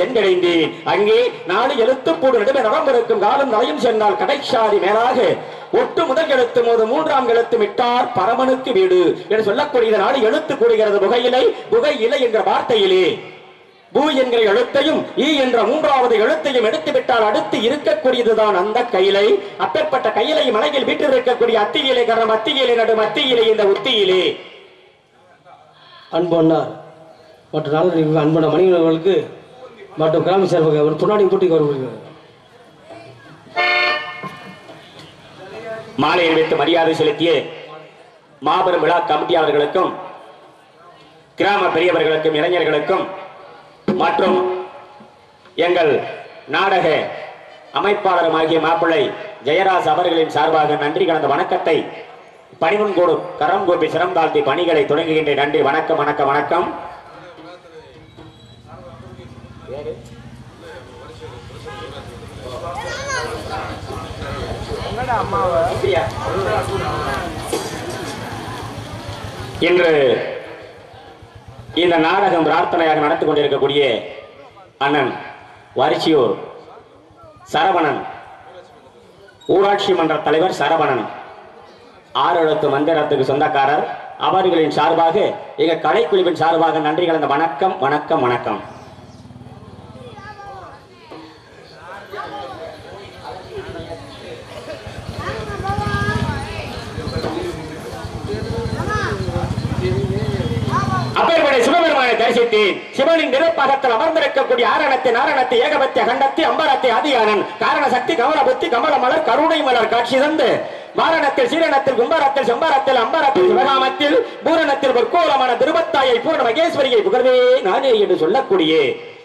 சென்றடைந்தேன் அங்கே நாலு எழுத்துப்பூடு நடுவே நவம்பருக்கும் காலம் நலையும் சென்றால் கடைசாதி மேலாக ஒட்டு முதல் எழுத்து போது மூன்றாம் எழுத்து விட்டார் பரமனுக்கு வீடு என்று சொல்லக்கூடிய நாடு எழுத்து கூடுகிறது புகையிலை புகையிலை என்ற வார்த்தையிலே. பூ என்கிற எழுத்தையும் ஈ என்ற மூன்றாவது எழுத்தையும் எடுத்து விட்டால் அடுத்து இருக்கக்கூடியதுதான் அந்த கையிலை. அப்பேற்பட்ட கையிலை மலையில் வீட்டிருக்கக்கூடிய அத்தியிலை கரம் அத்தியிலை நடு மத்தியிலே இந்த உத்தியிலே. அன்பு அண்ணா மற்ற நாள் அன்பான மணிவர்களுக்கு மற்றும் கிராம சேவக ஒரு துணாடி போட்டி வருவார்கள் மாலையை வைத்து மரியாதை செலுத்திய மாபெரும் விழா கமிட்டியாளர்களுக்கும் கிராம பெரியவர்களுக்கும் இளைஞர்களுக்கும் மற்றும் எங்கள் நாடக அமைப்பாளருமாகிய மாப்பிள்ளை ஜெயராஜ் அவர்களின் சார்பாக நன்றி கலந்த வணக்கத்தை பணிவன்கோடு கரம் கோபி சிறந்தாழ்த்தி பணிகளை தொடங்குகின்ற நன்றி. வணக்கம் வணக்கம் வணக்கம். இன்று இந்த நாடகம் பிரார்த்தனையாக நடத்தி கொண்டிருக்கக்கூடிய அண்ணன் வரிச்சியூர் சரவணன் ஊராட்சி மன்ற தலைவர் சரவணன் ஆறு எழுத்து மந்திரத்துக்கு சொந்தக்காரர். அவர்களின் சார்பாக எங்கள் கலைக்குழுவின் சார்பாக நன்றி கலந்த வணக்கம் வணக்கம் வணக்கம். அப்பேற்பட்ட சிவபெருமானை தரிசித்து சிவனின் நிறப்பாகத்தில் அமர்ந்திருக்கக்கூடிய ஆரணத்தை நாரணத்தை ஏகபத்திய கண்டத்தை அம்பரத்தை ஆதியானன் காரண சக்தி கமல புத்தி கமல மலர் கருணை மலர் காட்சி தந்து வாரணத்தில் சீரணத்தில் கும்பரத்தில் செம்பாரத்தில் அம்பாரத்தில் சிவகாமத்தில் பூரணத்தில் பொற்கோலமான திருவத்தாயை பூரண மகேஸ்வரியை புகழ்வே நானே என்று சொல்லக்கூடிய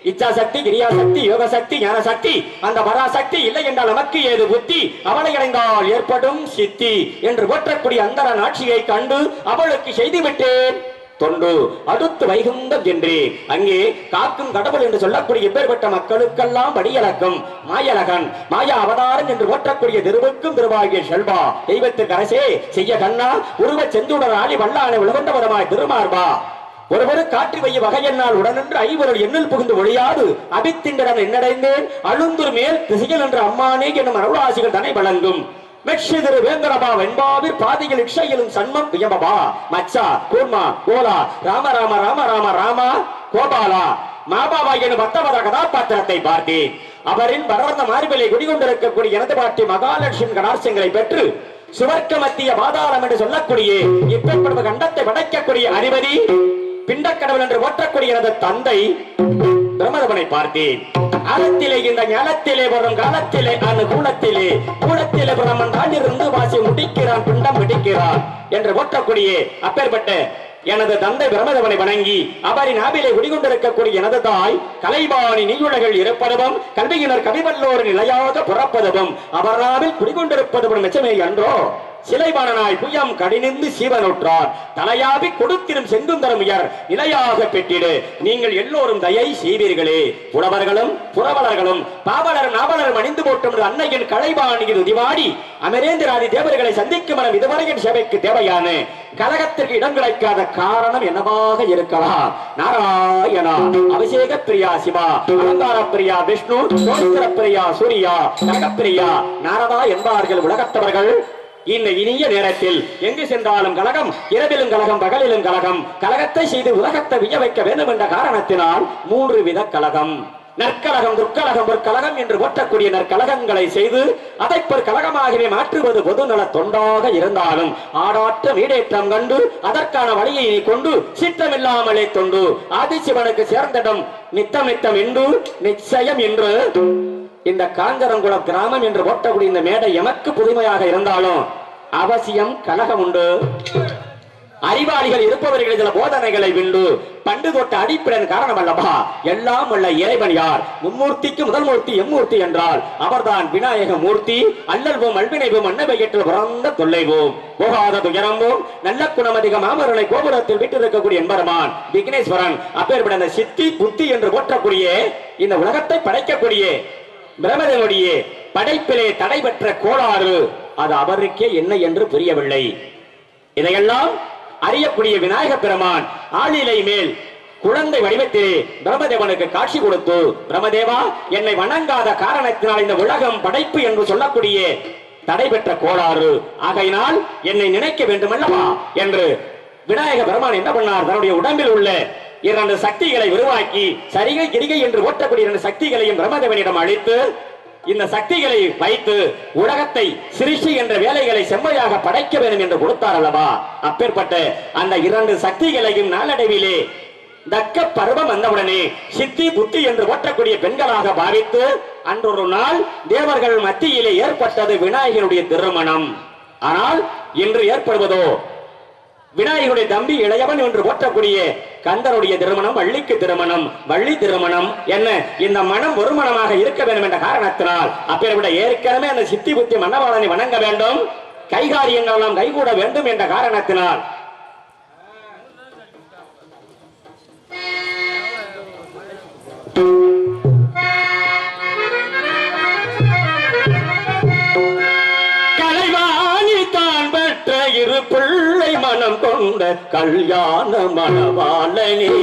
இச்சா சக்தி கிரியா சக்தி யோக சக்தி ஞான சக்தி அந்த பராசக்தி இல்லை என்றால் நமக்கு ஏது புத்தி? அவளை அடைந்தால் ஏற்படும் சித்தி என்று போற்றக்கூடிய அந்தரன் ஆட்சியை கண்டு அவளுக்கு செய்துவிட்டேன் தொண்டு. அடுத்து வைகுந்தம் என்று. அங்கே காக்கும் கடவுள் என்று சொல்லக்கூடிய பேர்பட்ட மக்களுக்கெல்லாம் வடியலக்கம் மாயலகன் மாயா அவதாரம் என்று ஓற்றக்கூடிய திருவுக்கும் திருவாகிய செல்வா. தெய்வத்திற்கு அரசே செய்ய கண்ணா உருவ செந்துடன் ஆளி வல்லானை உழவந்தவரமாய் திருமார்பா. ஒருவரு காற்றி வைய வகையென்னால் உடனென்று ஐவருள் எண்ணில் புகுந்து ஒளியாது அபித்தின்றடன் என்னடைந்தேன் அழுந்துர் மேல் திசையில் என்று அம்மானே என்னும் அருளாசிகள் தனை வழங்கும். மெட்சிதிரு வேந்தரபா வெண்பாவிற் பாதிகள் இக்ஷையிலும் சண்மம் வியமபா. மச்சா கூர்மா கோலா ராம ராம ராம ராம ராமா கோபாலா. மாபாபா எனும் பத்தவத கதாபாத்திரத்தை பார்த்தேன் அவரின் பரவந்த மார்பிலை குடிகொண்டிருக்கக்கூடிய எனது பாட்டி மகாலட்சுமி கடாட்சியங்களை பெற்று சுவர்க்க மத்திய பாதாளம் என்று சொல்லக்கூடிய இப்பேற்பட்ட கண்டத்தை படைக்கக்கூடிய அதிபதி பிண்டக்கடவுள் என்று ஓற்றக்கூடிய எனது தந்தை பிரமரவனை பார்த்தேன். அறத்திலே இந்த ஞானத்திலே வரும் காலத்திலே அந்த கூலத்திலே கூலத்திலே பிரமன் தாண்டிருந்து வாசி முடிக்கிறான் பிண்டம் பிடிக்கிறான் என்று போற்றக்கூடிய அப்பேற்பட்ட எனது தந்தை பிரமதவனை வணங்கி அவரின் ஆபிலை குடிகொண்டிருக்கக்கூடிய எனது தாய் கலைவாணி நீயுலகில் இருப்பதும் கல்வியினர் கவிவல்லோர் நிலையாக புறப்பதும் அவர் நாவில் குடிகொண்டிருப்பதும் நிச்சயமே என்றோ சிலைபாடனாய் புயம் கடினிந்து சீவனுற்றார். தலையாவி கொடுத்திரும் செங்குந்தரம் உயர் நிலையாக பெற்றிடு. நீங்கள் எல்லோரும் தயை செய்வீர்களே. புலவர்களும் புறவலர்களும் பாவலர் நாவலரும் அணிந்து போட்டும் அன்னையின் கலைபாணியில் உதிவாடி. அமரேந்திராதி தேவர்களை சந்திக்கும் மனம் இதுவரையின் சேவைக்கு தேவையான கலகத்திற்கு இடம் கிடைக்காத காரணம் என்னவாக இருக்கலாம். நாராயணா அபிஷேக பிரியா சிவா அலங்கார பிரியா விஷ்ணு சோஸ்திர பிரியா சூர்யா நகப்பிரியா நாரதா என்பார்கள் உலகத்தவர்கள். இந்த இனிய நேரத்தில் எங்கு சென்றாலும் கலகம் இரவிலும் கழகம் பகலிலும் கழகம் கலகத்தை செய்து உலகத்தை விய வைக்க வேண்டும் என்ற காரணத்தினால் மூன்று வித கலகம். நற்கழகம் துர்க்கழகம் ஒரு கலகம் என்று போற்றக்கூடிய நற்கழகங்களை செய்து அதை ஒரு கழகமாகவே மாற்றுவது பொது நல தொண்டாக இருந்தாலும் ஆடாற்ற வீடேற்றம் கண்டு அதற்கான வழியை நீ கொண்டு சித்தமில்லாமலே தொண்டு. ஆதிசிவனுக்கு சேர்ந்திடம் நித்தம் நித்தம் என்று நிச்சயம் என்று இந்த காஞ்சரங்குளம் கிராமம் என்று போட்டக்கூடிய இந்த மேடை எமக்கு புதுமையாக இருந்தாலும் அவசியம் கலகம் உண்டு. அறிவாளிகள் இருப்பவர்கள் சில போதனைகளை விண்டு பண்டு தொட்ட அடிப்படையின் காரணம் அல்லவா எல்லாம் உள்ள இறைவன் யார்? மும்மூர்த்திக்கு முதல் மூர்த்தி எம்மூர்த்தி என்றால் அவர்தான் விநாயக மூர்த்தி அல்லல்வோம் அல்வினைவோம் அன்னவையற்றில் பிறந்த தொல்லைவோம். போகாத துயரம்போம் நல்ல குணமதிக மாமரனை கோபுரத்தில் விட்டிருக்கக்கூடிய என்பருமான் விக்னேஸ்வரன் அப்பேற்பட்ட சித்தி புத்தி என்று போற்றக்கூடிய இந்த உலகத்தை படைக்கக்கூடிய பிரமதனுடைய படைப்பிலே தடைபெற்ற கோளாறு அது அவருக்கே என்ன என்று புரியவில்லை. இதையெல்லாம் அறியக்கூடிய விநாயக பெருமான் ஆளிலை மேல் குழந்தை வடிவத்திலே பிரம்மதேவனுக்கு காட்சி கொடுத்து பிரம்மதேவா என்னை வணங்காத காரணத்தினால் இந்த உலகம் படைப்பு என்று சொல்லக்கூடிய தடைபெற்ற கோளாறு. ஆகையினால் என்னை நினைக்க வேண்டுமல்லவா? என்று விநாயக பெருமான் என்ன பண்ணார்? தன்னுடைய உடம்பில் உள்ள இரண்டு சக்திகளை உருவாக்கி சரிகை கிரிகை என்று ஓட்டக்கூடிய இரண்டு சக்திகளையும் பிரம்மதேவனிடம் அழைத்து இந்த சக்திகளை வைத்து உலகத்தை சிருஷ்டி என்ற வேலைகளை செம்மையாக படைக்க வேண்டும் என்று கொடுத்தார் அல்லவா? அப்பேற்பட்ட அந்த இரண்டு சக்திகளையும் நாளடைவிலே தக்க பருவம் வந்தவுடனே சித்தி புத்தி என்று ஓட்டக்கூடிய பெண்களாக பாவித்து அன்றொரு நாள் தேவர்கள் மத்தியிலே ஏற்பட்டது விநாயகருடைய திருமணம். ஆனால் இன்று ஏற்படுவதோ விநாயகருடைய தம்பி இளையவன் என்று போற்றக்கூடிய கந்தருடைய திருமணம் வள்ளிக்கு திருமணம் வள்ளி திருமணம் என்ன? இந்த மனம் ஒரு மனமாக இருக்க வேண்டும் என்ற காரணத்தினால் அப்பேற்பட்ட ஏற்கனவே அந்த சித்தி புத்தி மன்னவாளனை வணங்க வேண்டும். கைகாரியங்கள் எல்லாம் கைகூட வேண்டும் என்ற காரணத்தினால். கலைவாணி தான் பெற்ற இரு பிள்ளை மனம் கொண்ட கல்யாண மணவாளனே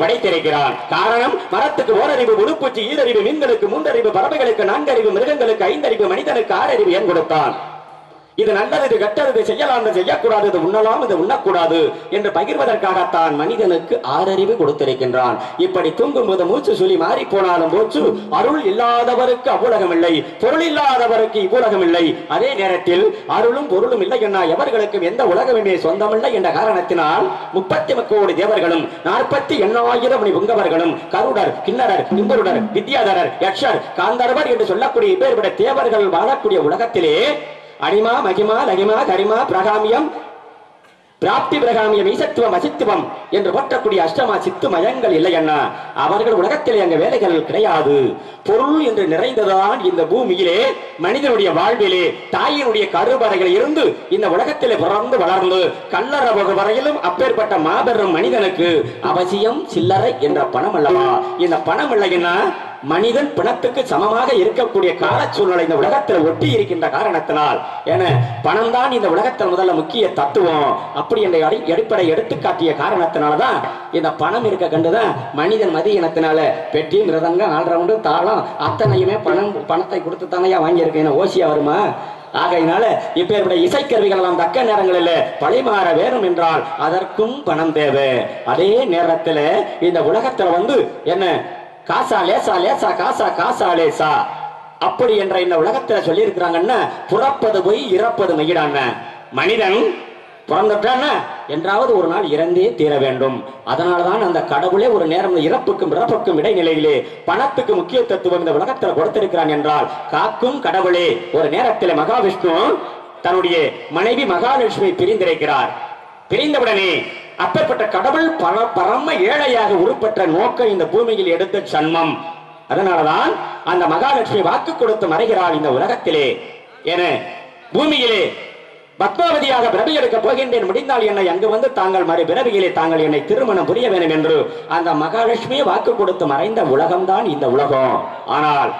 படைத்திருக்கிறான் காரணம் மரத்துக்கு ஓரறிவு உடுப்பூச்சி ஈரறிவு மீன்களுக்கு மூன்றறிவு பறவைகளுக்கு நான்கறிவு மிருகங்களுக்கு ஐந்தறிவு மனிதனுக்கு ஆறறிவு என் கொடுத்தான்? இது நல்லது இது கெட்டது இது செய்யலாம் இது செய்யக்கூடாது இது உண்ணலாம் இது உண்ணக்கூடாது என்று பகிர்வதற்காகத்தான் மனிதனுக்கு ஆறறிவு கொடுத்திருக்கின்றான். இப்படி தூங்கும் போது மூச்சு சுழி மாறி போனாலும் மூச்சு அருள் இல்லாதவருக்கு அவ்வுலகம் இல்லை பொருள் இல்லாதவருக்கு இவ்வுலகம் இல்லை. அதே நேரத்தில் அருளும் பொருளும் இல்லை என்ன எவர்களுக்கும் எந்த உலகமுமே சொந்தமில்லை என்ற காரணத்தினால் முப்பத்தி கோடி தேவர்களும் நாற்பத்தி எண்ணாயிரம் புங்கவர்களும் கருடர் கிண்ணரர் இம்பருடர் வித்யாதரர் யக்ஷர் காந்தர்வர் என்று சொல்லக்கூடிய பேர் தேவர்கள் வாழக்கூடிய உலகத்திலே அனிமா மகிமா லகிமா கரிமா பிரகாமியம். பிராப்தி பிரகாமியம் ஈசத்துவம் அசித்துவம் என்று போற்றக்கூடிய அஷ்டமா சித்து மயங்கள் இல்லை அண்ணா. அவர்கள் உலகத்திலே அங்க வேலைகள் கிடையாது. பொருள் என்று நிறைந்ததான் இந்த பூமியிலே மனிதனுடைய வாழ்விலே தாயினுடைய கருவறைகள் இருந்து இந்த உலகத்திலே பிறந்து வளர்ந்து கல்லற வரையிலும் அப்பேற்பட்ட மாபெரும் மனிதனுக்கு அவசியம் சில்லறை என்ற பணம் அல்லவா? இந்த பணம் இல்லைன்னா மனிதன் பிணத்துக்கு சமமாக இருக்கக்கூடிய கால சூழ்நிலை இந்த உலகத்தில் ஒட்டி இருக்கின்ற காரணத்தினால் என பணம் தான் இந்த உலகத்தில் முதல்ல முக்கிய தத்துவம் அப்படி என்ற அடி- அடிப்படை எடுத்துக்காட்டிய காரணத்தினாலதான் இந்த பணம் இருக்க கண்டுதான் மனிதன் மதி இனத்தினால பெட்டி மிருதங்கம் ஆல்ரவுண்டு தாளம் அத்தனையுமே பணம் பணத்தை கொடுத்து தானையா வாங்கியிருக்கேன் ஓசியா வருமா? ஆகையினால இப்பேற்பட்ட இசைக்கருவிகள் எல்லாம் தக்க நேரங்களில் பழிமாற வேணும் என்றால் அதற்கும் பணம் தேவை. அதே நேரத்தில் இந்த உலகத்தில் வந்து என்ன காசா லேசா லேசா காசா காசா லேசா. அப்படி என்ற இந்த உலகத்துல சொல்லி இருக்கிறாங்கன்னா புறப்பது போய் இறப்பது மையிடான மனிதன் பிறந்துட்டான என்றாவது ஒரு நாள் இறந்தே தீர வேண்டும். அதனாலதான் அந்த கடவுளே ஒரு நேரம் இறப்புக்கும் இறப்புக்கும் இடைநிலையிலே பணத்துக்கு முக்கியத்துவம் இந்த உலகத்தில் கொடுத்திருக்கிறான் என்றால் காக்கும் கடவுளே ஒரு நேரத்தில் மகாவிஷ்ணு தன்னுடைய மனைவி மகாலட்சுமி பிரிந்திருக்கிறார். பிரிந்தவுடனே அப்பேற்பட்ட கடவுள் பர பரம ஏழையாக உருப்பெற்ற நோக்கம் இந்த பூமியில் எடுத்த சன்மம் அதனாலதான் அந்த மகாலட்சுமி வாக்கு கொடுத்து மறைகிறாள் இந்த உலகத்திலே. என பூமியிலே பத்மாவதியாக பிறவி எடுக்க போகின்றேன். முடிந்தால் என்னை அங்கு வந்து தாங்கள் மறு பிறவியிலே தாங்கள் என்னை திருமணம் புரிய வேண்டும் என்று அந்த மகாலட்சுமியை வாக்கு கொடுத்து மறைந்த உலகம்தான் இந்த உலகம். ஆனால்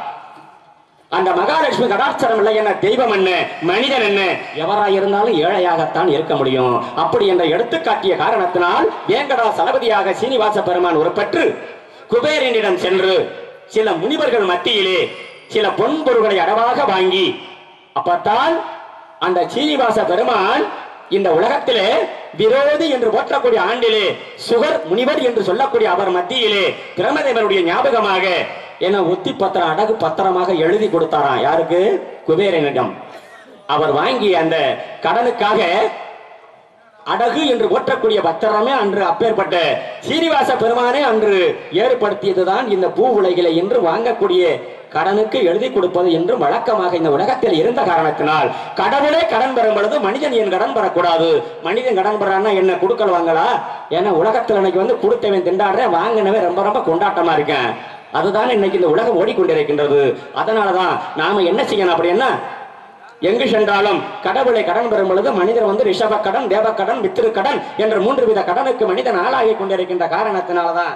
அந்த மகாலட்சுமி கடாட்சரம் இல்லை என்ன? தெய்வம் என்ன? மனிதன் என்ன? எவராய் இருந்தாலும் ஏழையாகத்தான் இருக்க முடியும். அப்படி என்ற எடுத்துக்காட்டிய காரணத்தினால் வேங்கடா சலபதியாக சீனிவாச பெருமான் உருப்பெற்று குபேரனிடம் சென்று சில முனிவர்கள் மத்தியிலே சில பொன்பொருள்களை அடவாக வாங்கி அப்பத்தான் அந்த சீனிவாச பெருமான் இந்த உலகத்திலே விரோதி என்று போற்றக்கூடிய ஆண்டிலே சுகர் முனிவர் என்று சொல்லக்கூடிய அவர் மத்தியிலே பிரமதேவனுடைய ஞாபகமாக என ஒத்தி பத்திரம் அடகு பத்திரமாக எழுதி கொடுத்தாராம். யாருக்கு? குபேரனிடம். அவர் வாங்கி அந்த கடனுக்காக அடகு என்று ஓட்டக்கூடிய பத்திரமே அன்று அப்பேற்பட்ட சீனிவாச பெருமானே அன்று ஏற்படுத்தியதுதான் இந்த பூ உலகிலே என்று வாங்கக்கூடிய கடனுக்கு எழுதி கொடுப்பது என்று வழக்கமாக இந்த உலகத்தில் இருந்த காரணத்தினால். கடவுளே கடன் பெறும் பொழுது மனிதன் என் கடன் பெறக்கூடாது? மனிதன் கடன் பெறான்னா என்ன கொடுக்கல் வாங்கலா? ஏன்னா உலகத்தில் இன்னைக்கு வந்து கொடுத்தவன் திண்டாடுறேன் வாங்கினவே ரொம்ப ரொம்ப கொண்டாட்டமா இருக்கேன். அதுதான் இன்னைக்கு இந்த உலகம் ஓடிக்கொண்டிருக்கின்றது. அதனாலதான் நாம என்ன செய்யணும் அப்படின்னா எங்கு சென்றாலும் கடவுளை கடன் பெறும் பொழுது மனிதர் வந்து ரிஷப கடன் தேவ கடன் மித்திரு கடன் என்ற மூன்று வித கடனுக்கு மனிதன் ஆளாகி கொண்டிருக்கின்ற காரணத்தினாலதான்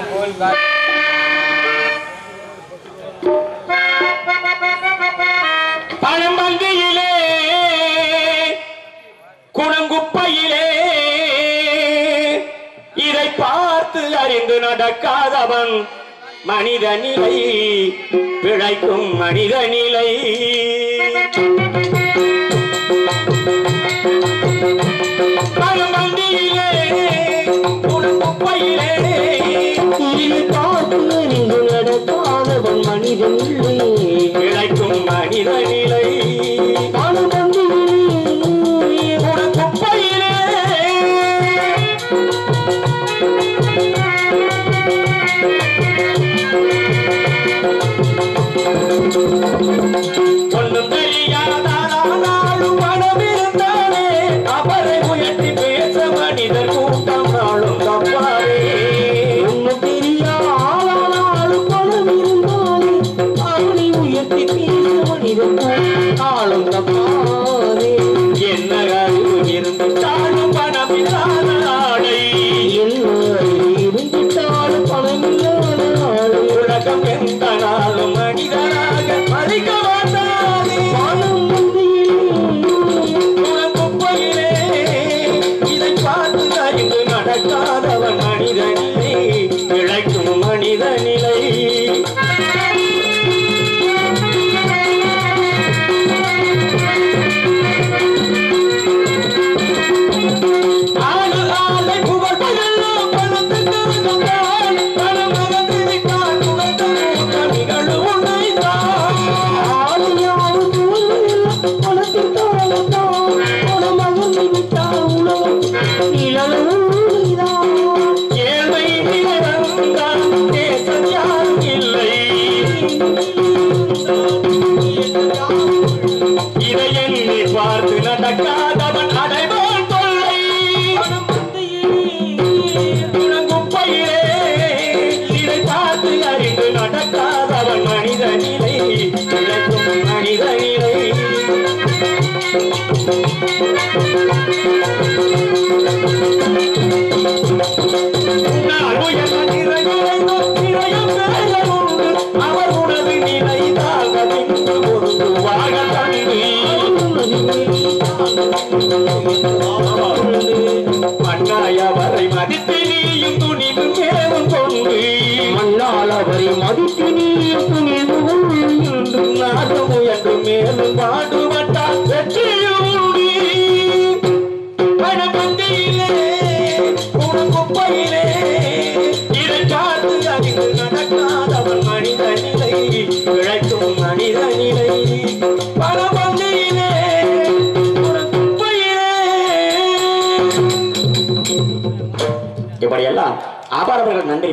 பழம்பந்தியிலே நடக்காதவன் மனித நிலை பிழைக்கும் மனித நிலை. பழம்பந்தியிலே குணங்குப்பையிலே நடக்காதவன் மனிதன் இல்லை. பிழைக்கும் மனித நிலை.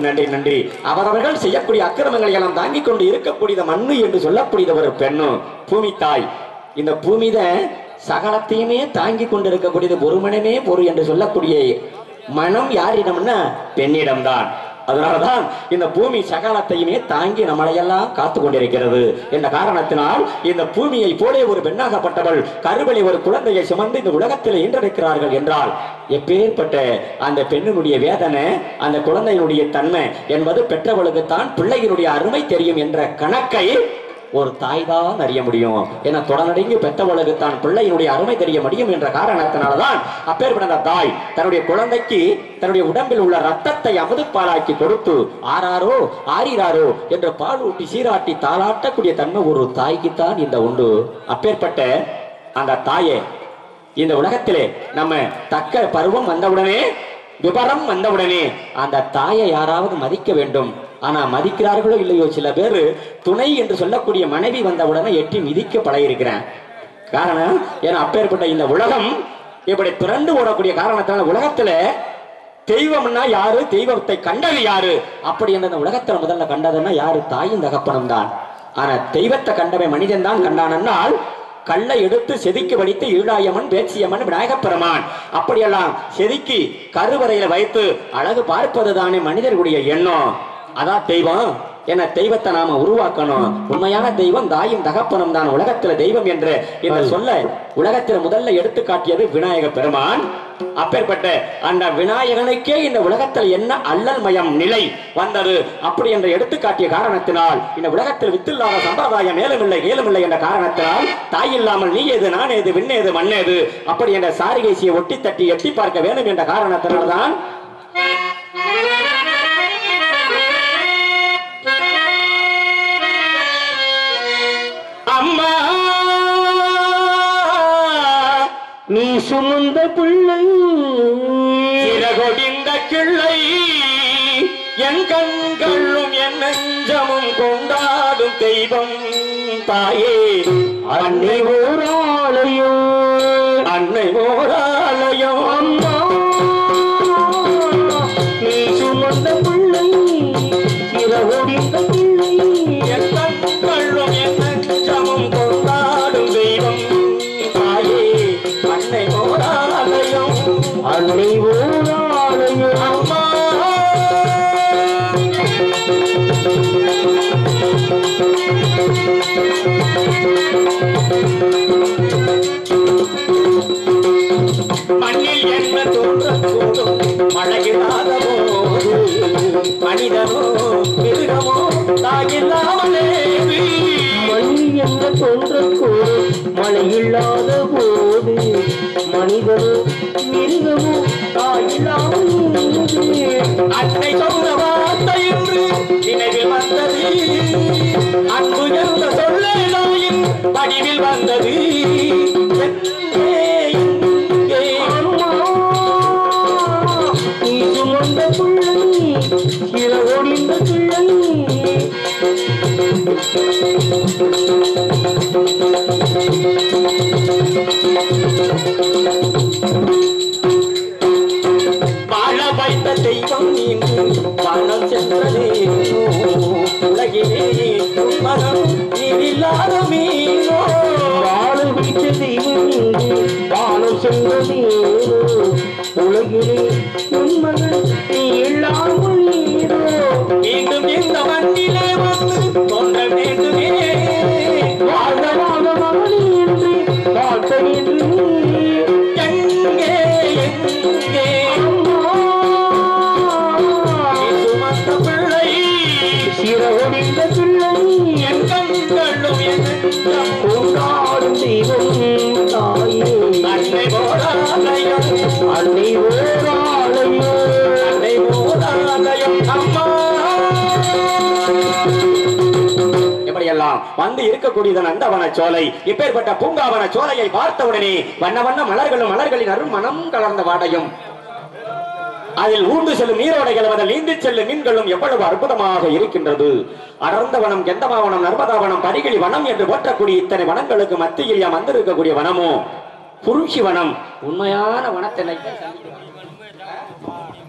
நன்றி நன்றி. அவரவர்கள் செய்யக்கூடிய அக்கிரமங்களை எல்லாம் தாங்கிக் கொண்டு இருக்கக்கூடிய மண்ணு என்று சொல்லக்கூடிய ஒரு பெண்ணு பூமி தாய் இந்த பூமித சகலத்தையுமே தாங்கி கொண்டு இருக்கக்கூடியது ஒரு மனமே பொறு என்று சொல்லக்கூடிய மனம் யாரிடம்னா பெண்ணிடம்தான். அதனாலதான் இந்த பூமி சகலத்தையுமே தாங்கி நம்மளையெல்லாம் காத்து கொண்டிருக்கிறது என்ற காரணத்தினால் இந்த பூமியை போலே ஒரு பெண்ணாகப்பட்டவள் கருவளி ஒரு குழந்தையை சுமந்து இந்த உலகத்தில் ஈன்றெடுக்கிறார்கள் என்றால் எப்பேற்பட்ட அந்த பெண்ணினுடைய வேதனை அந்த குழந்தையினுடைய தன்மை என்பது பெற்றவளுக்குத்தான் பிள்ளையினுடைய அருமை தெரியும் என்ற கணக்கை ஒரு தாய் தான் அறிய முடியும். என தொடர்நடங்கி பெற்றவளுக்கு தான் பிள்ளையினுடைய அருமை தெரிய முடியும் என்ற காரணத்தினால்தான் அப்பேற்பட்ட தாய் தன்னுடைய குழந்தைக்கு தன்னுடைய உடம்பில் உள்ள ரத்தத்தை அமுது பாலாக்கி கொடுத்து ஆறாரோ ஆறிறாரோ என்று பால் ஊட்டி சீராட்டி தாளாட்டக்கூடிய தன்மை ஒரு தாய்க்குத்தான் இந்த உண்டு. அப்பேற்பட்ட அந்த தாயே இந்த உலகத்திலே நம்ம தக்க பருவம் வந்தவுடனே விபரம் வந்தவுடனே அந்த தாயை யாராவது மதிக்க வேண்டும். ஆனா மதிக்கிறார்களோ இல்லையோ சில பேர் துணை என்று சொல்லக்கூடிய மனைவி வந்தவுடனே எட்டி மிதிக்க பழகிருக்கிறேன் காரணம் ஏன்னா அப்பேற்பட்ட இந்த உலகம் இப்படி திரண்டு ஓடக்கூடிய காரணத்தால உலகத்துல தெய்வம்னா யாரு? தெய்வத்தை கண்டது யாரு? அப்படி என்ற இந்த உலகத்துல முதல்ல கண்டதுன்னா யாரு? தாயும் தகப்பனும் தான். ஆனா தெய்வத்தை கண்டவை மனிதன் தான் கண்டானால் கல்லை எடுத்து செதுக்கி வடித்து ஈழாயம்மன் பேச்சியம்மன் விநாயகப் பெருமான் அப்படியெல்லாம் செதுக்கி கருவறையில வைத்து அழகு பார்ப்பது தானே மனிதர்களுடைய எண்ணம். அதான் தெய்வம். என தெய்வத்தை நாம உருவாக்கணும். உண்மையான தெய்வம் தாயும் தகப்பனும் தான் உலகத்துல தெய்வம் என்று இந்த சொல்ல உலகத்துல முதல்ல எடுத்து காட்டியது விநாயக பெருமான். அப்பேற்பட்ட அந்த விநாயகனுக்கே இந்த உலகத்தில் என்ன அல்லல் மயம் நிலை வந்தது அப்படி என்று எடுத்து காட்டிய காரணத்தினால் இந்த உலகத்தில் வித்தில்லாத சம்பிரதாயம் மேலுமில்லை கீழுமில்லை என்ற காரணத்தினால் தாய் இல்லாமல் நீ ஏது நான் ஏது விண்ணேது மண்ணேது அப்படி என்ற சாரிகைசியை ஒட்டி தட்டி எட்டி பார்க்க வேண்டும் என்ற காரணத்தினால்தான் அம்மா நீ சுமந்த பிள்ளை சிறகொடிந்த கிள்ளை என் கண்களும் என் நெஞ்சமும் கொண்டாடும் தெய்வம் தாயே. அன்னை ஓராளையும் அன்னை ஓராலயம் தோன்றக்கூடும் மழை இல்லாத போது மனிதனும் மிருகமும் தாயில்லாமல் அன்னை சொன்ன வார்த்தை என்று நினைவில் வந்தது. அன்பு என்ற சொல்லே நாயின் வடிவில் வந்தது. மனம் நீரில்லாத மீனோ? உலகிலே உண்மகள் நீ இல்லாமல் நீரோ? மீண்டும் இந்த மண்ணிலே வந்து வேண்டுமே. எங்கே எங்கே? வந்து இருக்கக்கூடியதன் நந்தவன சோலை இப்பேற்பட்ட பூங்காவன சோலையை பார்த்தவுடனே வண்ண வண்ண மலர்களும் மலர்களின் அருள் மனம் கலர்ந்த வாடையும். அதில் ஊர்ந்து செல்லும் நீரோடைகள் அதில் நீந்தி செல்லும் மீன்களும் எவ்வளவு அற்புதமாக இருக்கின்றது. அடர்ந்த வனம் நர்மதா வனம் பரிகிளி வனம் என்று போற்றக்கூடிய இத்தனை வனங்களுக்கு மத்தியில் யாம் வந்திருக்கக்கூடிய வனமோ? புருஷி வனம். உண்மையான வனத்தினை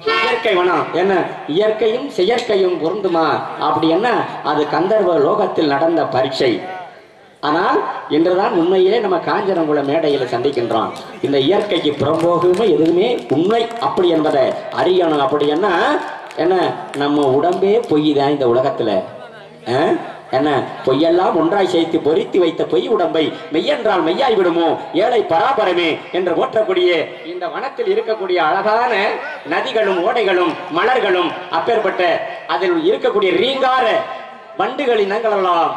இயற்கை வனம். என்ன? இயற்கையும் செயற்கையும் பொருந்துமா? அப்படி என்ன? அது கந்தர்வ லோகத்தில் நடந்த பரீட்சை. ஆனால் இன்றுதான் உண்மையிலே நம்ம காஞ்சனங்குள மேடையில் சந்திக்கின்றோம். இந்த இயற்கைக்கு புறம்போகுமே எதுவுமே உண்மை அப்படி என்பதை அறியணும். அப்படி என்ன? என்ன? நம்ம உடம்பே பொய் தான் இந்த உலகத்துல. என்ன? பொய்யெல்லாம் ஒன்றாய் சேர்த்து பொறித்து வைத்த பொய் உடம்பை மெய்யென்றால் மெய்யாய் விடுமோ? ஏழை பராபரமே என்று ஓற்றக்கூடிய இந்த வனத்தில் இருக்கக்கூடிய அழகான நதிகளும் ஓடைகளும் மலர்களும் அப்பேற்பட்ட அதில் இருக்கக்கூடிய ரீங்கார வண்டுகள் இனங்களெல்லாம்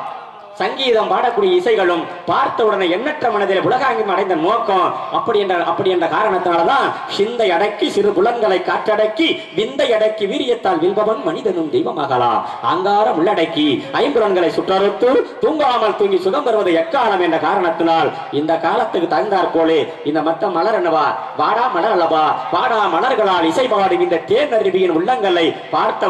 சங்கீதம் பாடக்கூடிய இசைகளும் பார்த்த உடனே எண்ணற்ற மனதில் உலகாங்கம் அடைந்த நோக்கம் அப்படி என்ற அப்படி என்ற காரணத்தினாலதான் சிந்தை அடக்கி சிறு புலன்களை காற்றடக்கி விந்தை அடக்கி வீரியத்தால் வில்பவன் மனிதனும் தெய்வமாகலாம். அங்காரம் உள்ளடக்கி ஐம்புலன்களை சுற்றறுத்து தூங்காமல் தூங்கி சுகம் பெறுவது எக்காலம் என்ற காரணத்தினால் இந்த காலத்துக்கு தகுந்தார் போலே இந்த மத்த மலர் என்னவா? வாடா மலர் அல்லவா? வாடா மலர்களால் இசை பாடுகின்ற இந்த தேன் அருவியின் உள்ளங்களை பார்த்த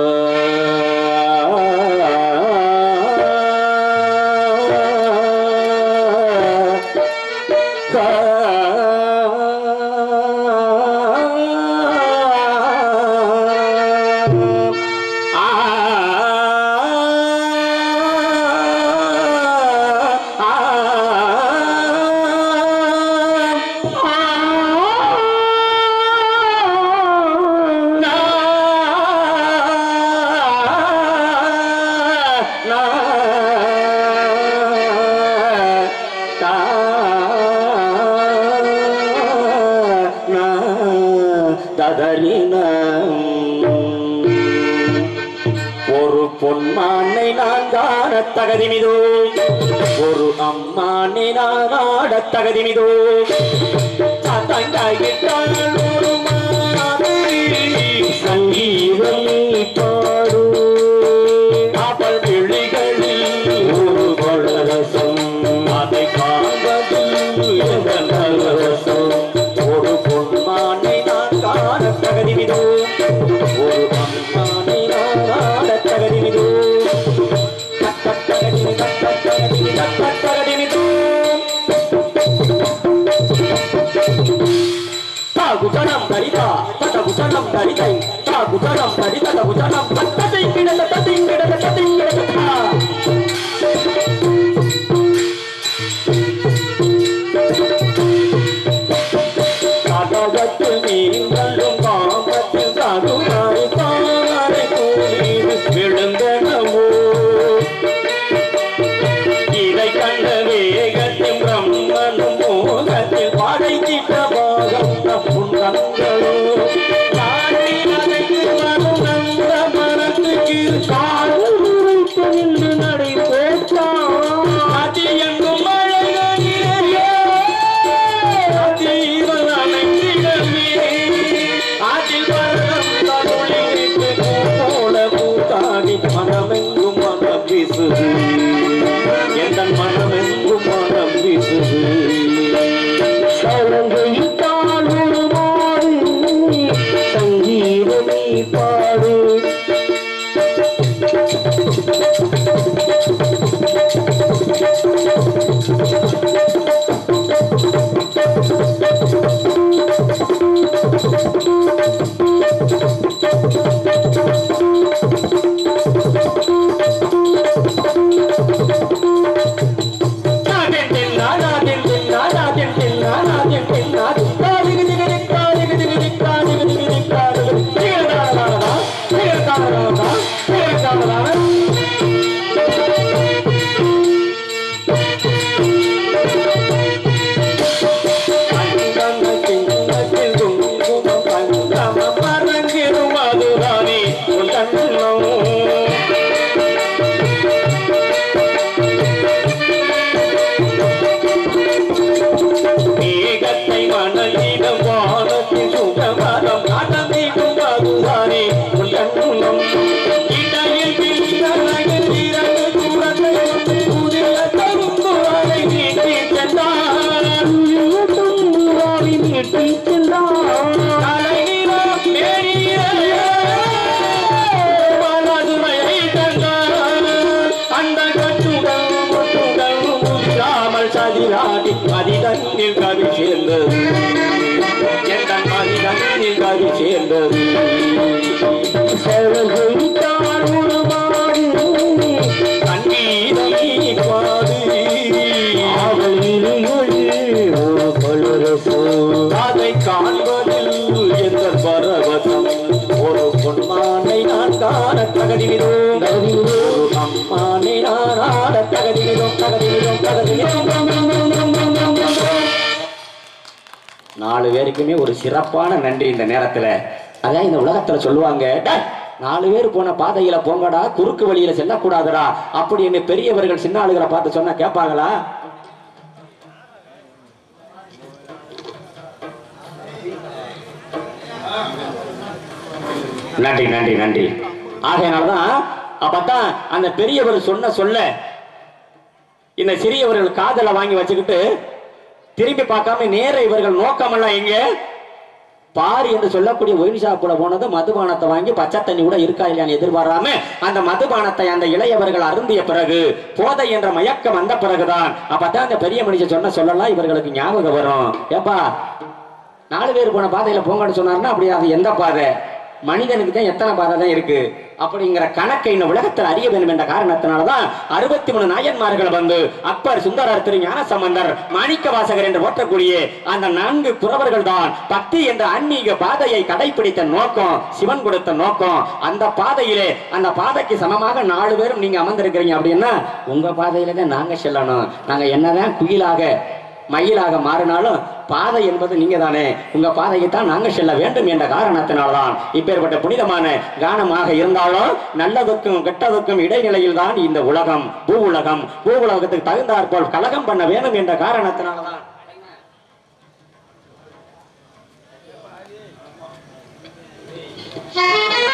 ஆட தாகுஜனம் தரிதா ததகுஜனம் தரிதை. தா தாகுஜனம் தரித தகுஜனம் தத்ததை கிடத ததை கிடத ததை கிடத நாலு பேருக்குமே ஒரு சிறப்பான நன்றி இந்த நேரத்துல. அதான் இந்த உலகத்துல சொல்லுவாங்க நாலு பேர் போன பாதையில போங்கடா குறுக்கு வழியில செல்லக்கூடாதுடா. அப்படின்னு பெரியவர்கள் சின்ன ஆளுகளை பார்த்து சொன்னா கேட்பாங்களா? நன்றி நன்றி நன்றி. ஆகையினால்தான் அப்பதான் அந்த பெரியவர் சொன்ன சொல்ல இந்த சிறியவர்கள் காதல வாங்கி வச்சுக்கிட்டு திரும்பி பார்க்காம நேர இவர்கள் நோக்கமெல்லாம் எங்க? பார் என்று சொல்லக்கூடிய ஒயின் ஷாப்புல போனது மதுபானத்தை வாங்கி பச்சை தண்ணி கூட இருக்கா இல்லையான்னு எதிர்பாராம அந்த மதுபானத்தை அந்த இளையவர்கள் அருந்திய பிறகு போதை என்ற மயக்கம் வந்த பிறகுதான் அப்பதான் அந்த பெரிய மனுஷன் சொன்ன சொல்லலாம் இவர்களுக்கு ஞாபகம் வரும். ஏப்பா நாலு பேர் போன பாதையில போங்கன்னு சொன்னாருன்னா அப்படி அது எந்த பாதை? மனிதனுக்கு தான் எத்தனை பாதை தான் இருக்கு? அப்படிங்கிற கணக்கை இந்த உலகத்தில் அறிய வேண்டும் என்ற காரணத்தினாலதான் அறுபத்தி மூணு நாயன்மார்கள் வந்து அப்பர் சுந்தரர் திரு ஞானசம்பந்தர் மாணிக்க வாசகர் என்று ஓட்டக்கூடிய அந்த நான்கு புறவர்கள் தான் பக்தி என்ற ஆன்மீக பாதையை கடைபிடித்த நோக்கம் சிவன் கொடுத்த நோக்கம். அந்த பாதையிலே அந்த பாதைக்கு சமமாக நாலு பேரும் நீங்க அமர்ந்திருக்கிறீங்க அப்படின்னா உங்க பாதையில தான் நாங்க செல்லணும். நாங்க என்னதான் குயிலாக மயிலாக மாறினாலும் பாதை என்பது நீங்க தானே உங்க பாதையை தான் செல்ல வேண்டும் என்ற காரணத்தினால்தான் இப்பேற்பட்ட புனிதமான கானமாக இருந்தாலும் நல்லதுக்கும் கெட்டதுக்கும் இடைநிலையில் தான் இந்த உலகம் பூ உலகம். பூ உலகத்துக்கு தகுந்தாற்போல் கலகம் பண்ண வேண்டும் என்ற காரணத்தினால்தான். மணியின்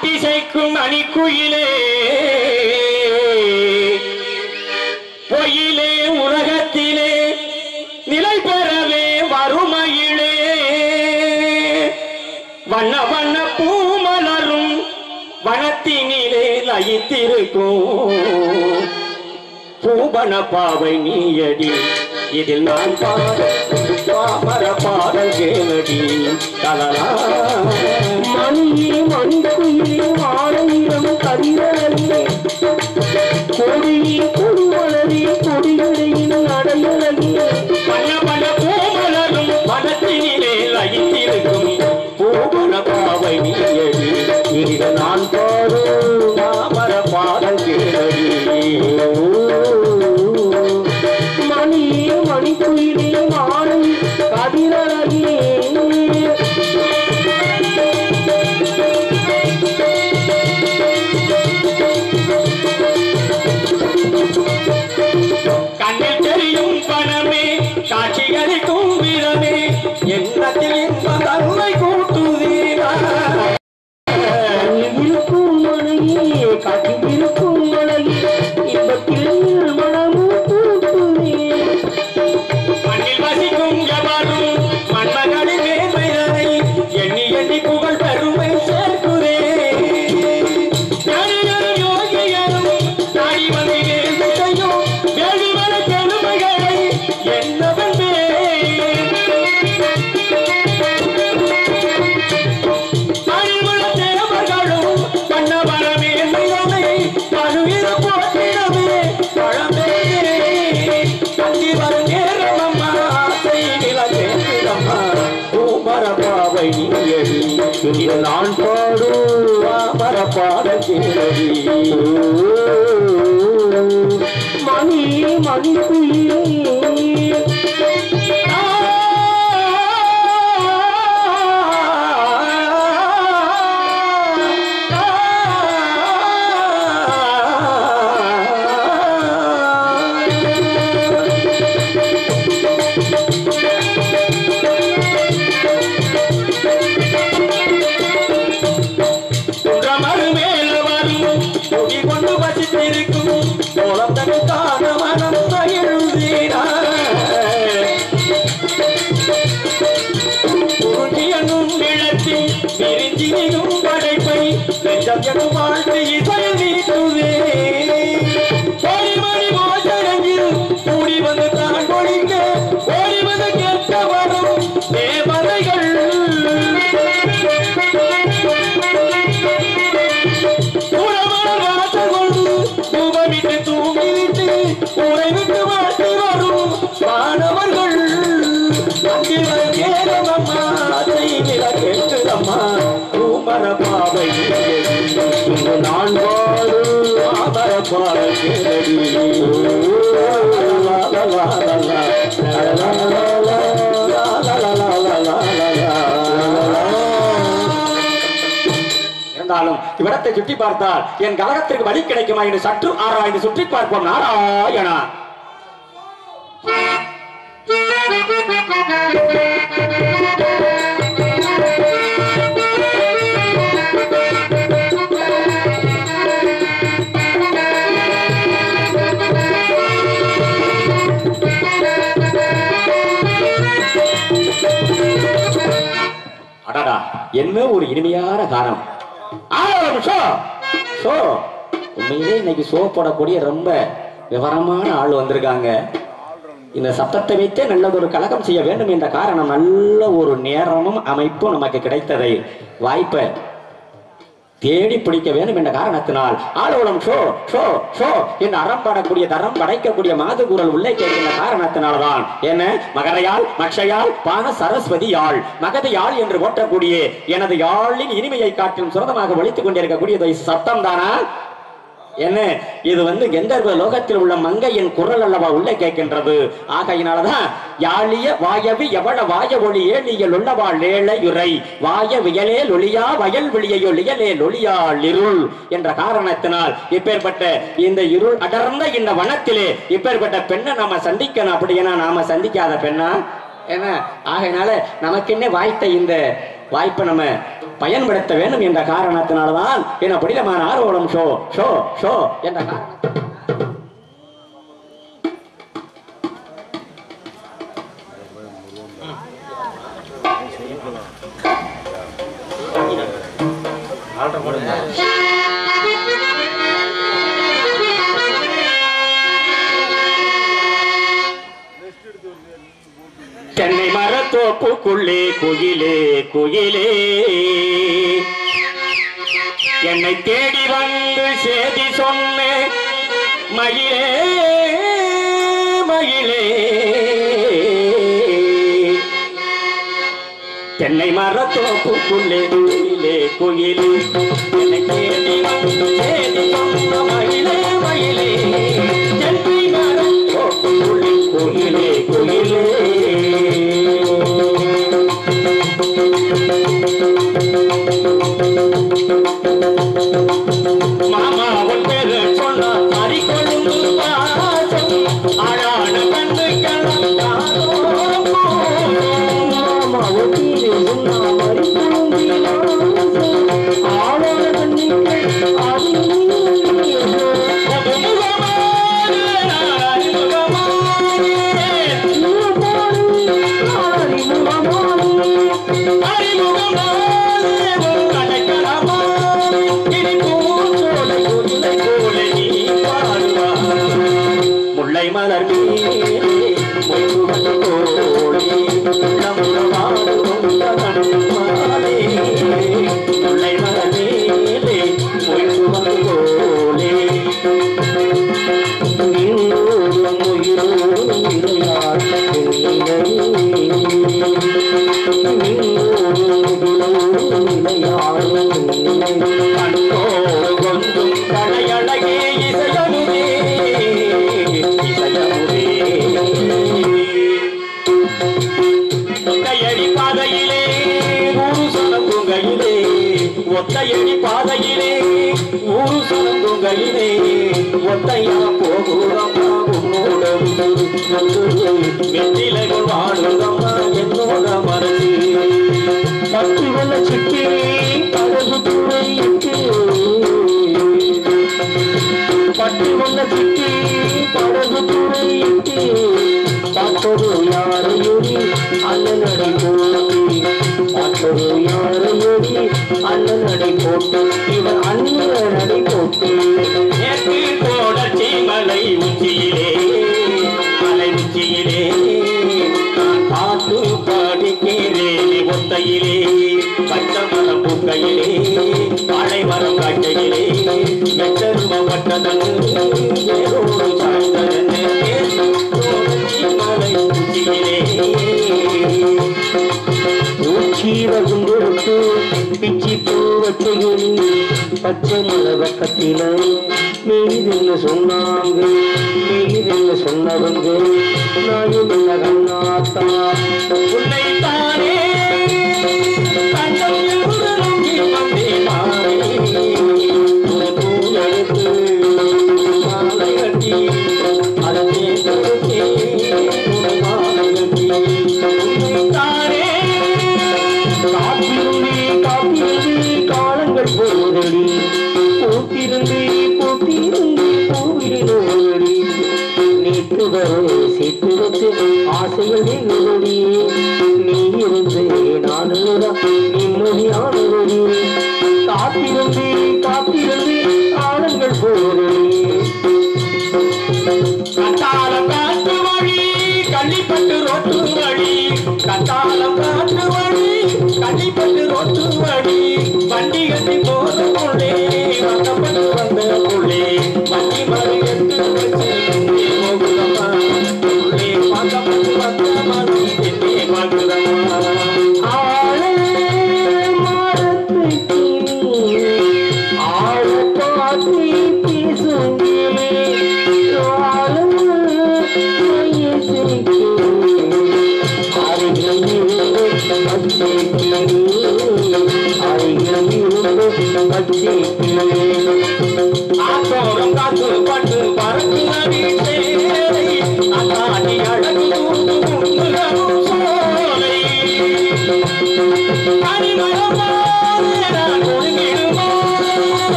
பாட்டிசைக்கும் அணிக்குயிலே. பொயிலே உலகத்திலே நிலை பெறவே வறுமையிலே. வண்ண வண்ண பூமலரும் வனத்தினிலே லயித்திருக்கும். பூபன பாவை நீயடி இதில் நான் பாட பாமர பாடல் கேளடி தலலா. மணியே மணிக்குயிலே ஆயிரம் கதிரே கொடியே இவ்விடத்தை சுற்றி பார்த்தால் என் கலகத்திற்கு வழி கிடைக்குமா என்று சற்று ஆராய்ந்து சுற்றி பார்ப்போம் நாராயணா. அடடா என்ன ஒரு இனிமையான காரணம் ஷோ ஷோ உண்மையிலே இன்னைக்கு ஷோ போடக்கூடிய ரொம்ப விவரமான ஆள் வந்திருக்காங்க. இந்த சத்தத்தை வைத்தே நல்லதொரு கலகம் செய்ய வேண்டும் என்ற காரணம் நல்ல ஒரு நேரமும் அமைப்பும் நமக்கு கிடைத்ததை வாய்ப்பை தேடி பிடிக்க வேண்டும் என்ற காரணத்தினால் ஆலோலம் ஷோ ஷோ ஷோ என்று அறம் பாடக்கூடிய தரம் படைக்கக்கூடிய மாது குரல் உள்ளே கேட்கின்ற காரணத்தினால்தான். என்ன? மகரையால் மக்ஷையால் பான சரஸ்வதி யாழ் மகத யாழ் என்று ஓட்டக்கூடிய எனது யாழின் இனிமையை காட்டிலும் சுரதமாக ஒழித்துக் கொண்டிருக்கக்கூடிய சத்தம் தானா? என்ன? இது வந்து கந்தர்வ லோகத்தில் உள்ள மங்கையின் குரல் அல்லவா உள்ளே கேட்கின்றது. ஆகையினாலதான் யாழிய வாயவி எவள வாய ஒளி ஏழியல் உள்ளவா ஏழை வாய வியலே லொளியா வயல் விழியொலியலே லொளியாள் இருள் என்ற காரணத்தினால் இப்பேற்பட்ட இந்த இருள் அடர்ந்த இந்த வனத்திலே இப்பேற்பட்ட பெண்ணை நாம சந்திக்கணும். அப்படின்னா நாம சந்திக்காத பெண்ணா? என்ன ஆகையினால நமக்கு என்ன வாய்த்த இந்த வாய்ப்பை நம்ம பயன்படுத்த வேண்டும் என்ற காரணத்தினால்தான் என்ன புனிதமான ஆர்வலம் ஷோ ஷோ ஷோ என்ற காரணம் குயிலே குயிலே. என்னை தேடி வந்து சேதி சொன்னே மயிலே மயிலே. தென்னை மரத்தோப்புக்குள்ளே குயிலே குயிலே. என்னை தேடி வந்து சேதி சொன்ன மயிலே நடை போட்டு இவன் நடை போட்டு. நேற்று கோடச்சி மலை உச்சியிலே மலை உச்சியிலே நான் பாட்டு பாடிக்கிறேன் ஒத்தையிலே. பூக்கையிலே வாழை மரம் காட்டையிலே பூ வெட்டுகிறி பச்சை மலை பக்கத்தில மெய்துன்னு சொன்னாங்க மெய்துன்னு சொன்னவங்க நாயும் என்ன கண்ணாத்தா. உன்னைத்தானே கண்ணில் நேற்று வரை சேர்த்து நீ இருந்து நான் நிம்மதியானதடி காத்திருந்து காத்திருந்து காலங்கள் போதடி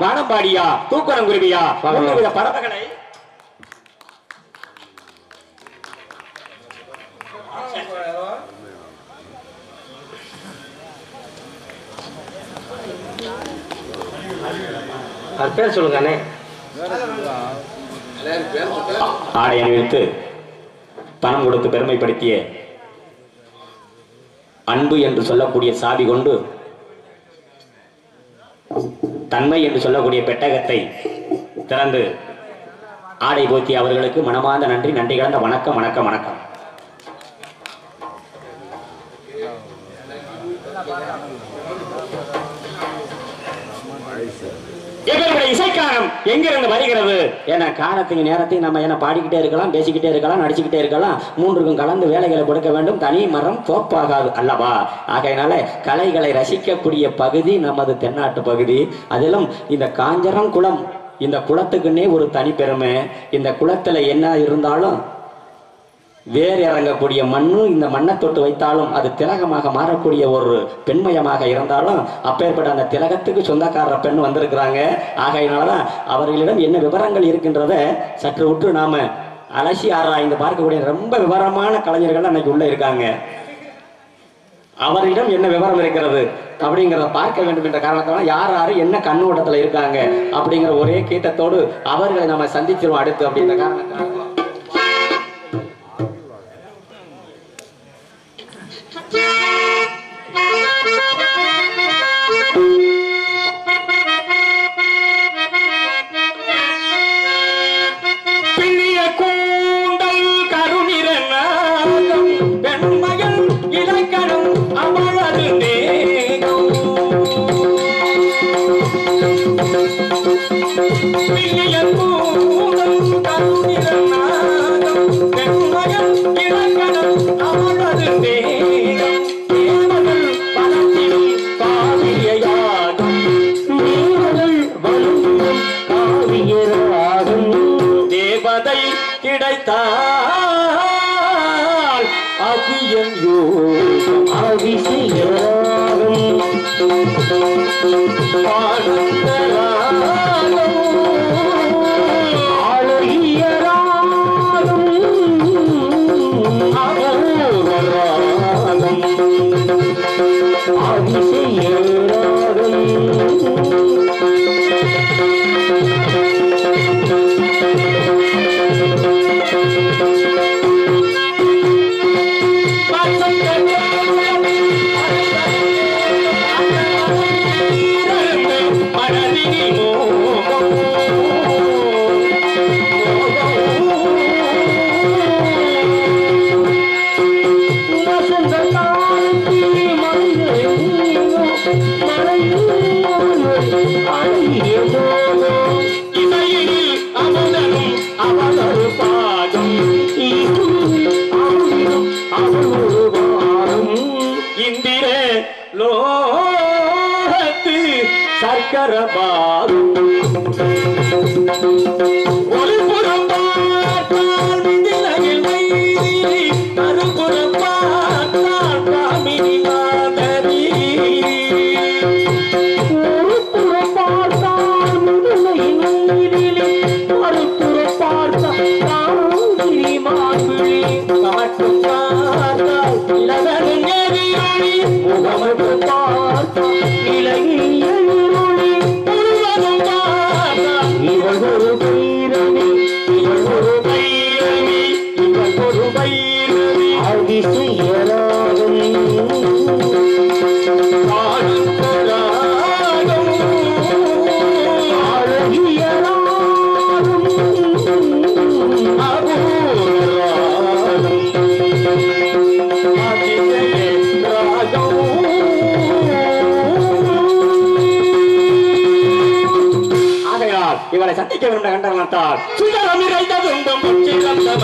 வானம்பாடியா தூக்கணங்குருவியா வித பறவைகளை. அது பேர் சொல்லுங்க அண்ணே ஆடை அணிவித்து பணம் கொடுத்து பெருமைப்படுத்திய அன்பு என்று சொல்லக்கூடிய சாவி கொண்டு தன்மை என்று சொல்லக்கூடிய பெட்டகத்தை திறந்து ஆடை போத்தி அவர்களுக்கு மனமார்ந்த நன்றி நன்றி கலந்த வணக்கம் வணக்கம் வணக்கம். இவருடைய இசைக்காரம் எங்கிருந்து வருகிறது? என காலத்தையும் நேரத்தையும் நம்ம என்ன பாடிக்கிட்டே இருக்கலாம் பேசிக்கிட்டே இருக்கலாம் நடிச்சுக்கிட்டே இருக்கலாம் மூன்றுக்கும் கலந்து வேலைகளை கொடுக்க வேண்டும். தனி மரம் தோப்பாகாது அல்லவா? ஆகையினால கலைகளை ரசிக்கக்கூடிய பகுதி நமது தென்னாட்டு பகுதி. அதிலும் இந்த காஞ்சரம் குளம் இந்த குளத்துக்குன்னே ஒரு தனி பெருமை இந்த குளத்துல என்ன இருந்தாலும் வேர் இறங்கக்கூடிய மண்ணும் இந்த மண்ணை தொட்டு வைத்தாலும் அது திலகமாக மாறக்கூடிய ஒரு பெண்மயமாக இருந்தாலும் அப்பேற்பட்ட அந்த திலகத்துக்கு சொந்தக்காரர் பெண் வந்திருக்கிறாங்க. ஆகையினாலதான் அவர்களிடம் என்ன விவரங்கள் இருக்கின்றத சற்று விட்டு நாம அலசி ஆராய்ந்து பார்க்கக்கூடிய ரொம்ப விவரமான கலைஞர்கள் அன்னைக்கு உள்ள இருக்காங்க. அவரிடம் என்ன விவரம் இருக்கிறது அப்படிங்கிறத பார்க்க வேண்டும் என்ற காரணத்தால யார் யாரு என்ன கண்ணோட்டத்துல இருக்காங்க அப்படிங்கிற ஒரே கீட்டத்தோடு அவர்களை நம்ம சந்திச்சிருவோம் அடுத்து அப்படின்ற காரணத்தால. நீரிலே, 다 주자람이 라이다 정동 법지 감사다.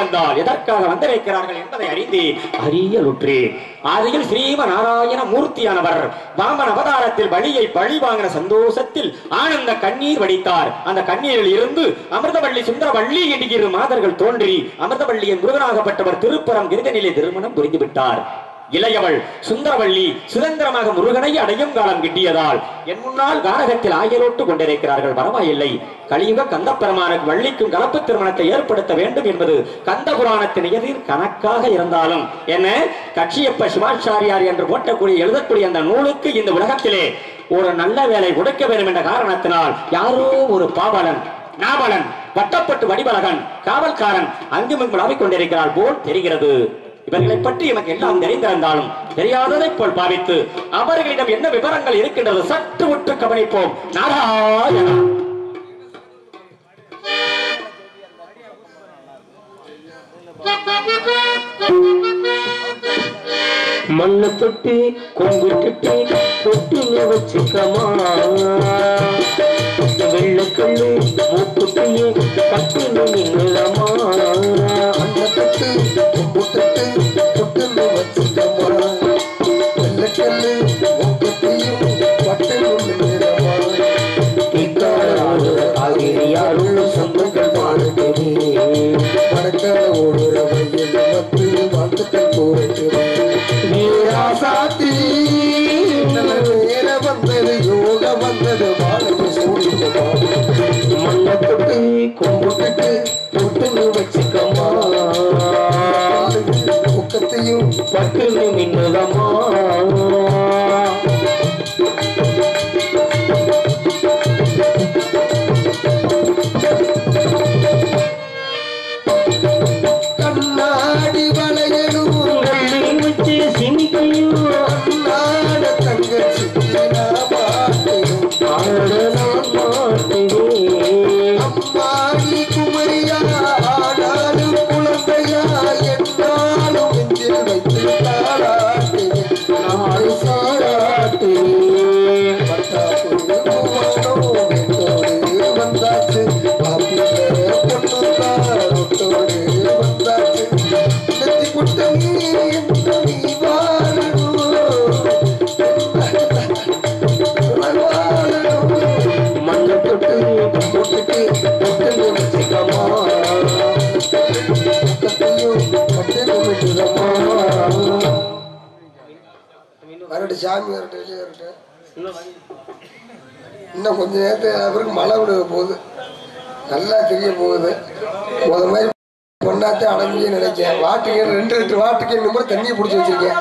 வந்தால் எதற்காக வந்திருக்கிறார்கள் என்பதை அறிந்து அறியலுற்றேன் அதில் ஸ்ரீம நாராயண மூர்த்தியானவர் வாமன் அவதாரத்தில் பலியை பழி வாங்கின சந்தோஷத்தில் ஆனந்த கண்ணீர் வடித்தார். அந்த கண்ணீரில் இருந்து அமிர்தவள்ளி சுந்தரவள்ளி என்கிற மாதர்கள் தோன்றி அமிர்தவள்ளியின் முருகனாகப்பட்டவர் திருப்புறம் கிருதனிலே திருமணம் புரிந்துவிட்டார். இளையவள் சுந்தரவள்ளி சுதந்திரமாக முருகனை அடையும் காலம் கிட்டியதால் என் முன்னால் கானகத்தில் ஆயலோட்டு கொண்டிருக்கிறார்கள். பரவாயில்லை கலியுக கந்த பெருமானுக்கு வள்ளிக்கும் கலப்பு திருமணத்தை ஏற்படுத்த வேண்டும் என்பது கந்த புராணத்தின் எதிர் கணக்காக இருந்தாலும் என்ன? கட்சியப்ப சிவாச்சாரியார் என்று போட்டக்கூடிய எழுதக்கூடிய அந்த நூலுக்கு இந்த உலகத்திலே ஒரு நல்ல வேலை கொடுக்க வேண்டும் என்ற காரணத்தினால் யாரோ ஒரு பாவலன் நாவலன் வட்டப்பட்டு வடிவலகன் காவல்காரன் அங்குமிங்கும் கொண்டிருக்கிறார் போல் தெரிகிறது. இவர்களை பற்றி எனக்கு எல்லாம் தெரிந்திருந்தாலும் தெரியாததை போல் பாவித்து அவர்களிடம் என்ன விவரங்கள் இருக்கின்றது சற்று உற்று கவனிப்போம். நாராயணா. மண்ணை கொங்கு கும்பிட்டுட்டு தொட்டுன்னு வச்சுக்கமா வெள்ளக்கல்லு மூக்குட்டியே பட்டுன்னு நின்னலமா அண்ண தொட்டி புட்டுட்டு புட்டுன்னு வச்சுக்கமா வெள்ளக்கல்லு மூக்கத்தையும் கொஞ்சம் கொஞ்ச நேரத்தில் அவருக்கு மழை விட போகுது. நல்லா தெரிய போகுது. முத மாதிரி பொண்ணாத்தான் அடங்கியே நினைச்சேன் வாட்டுக்கு ரெண்டு ரெண்டு வாட்டுக்கு இன்னும் தண்ணியை பிடிச்சி வச்சிருக்கேன்.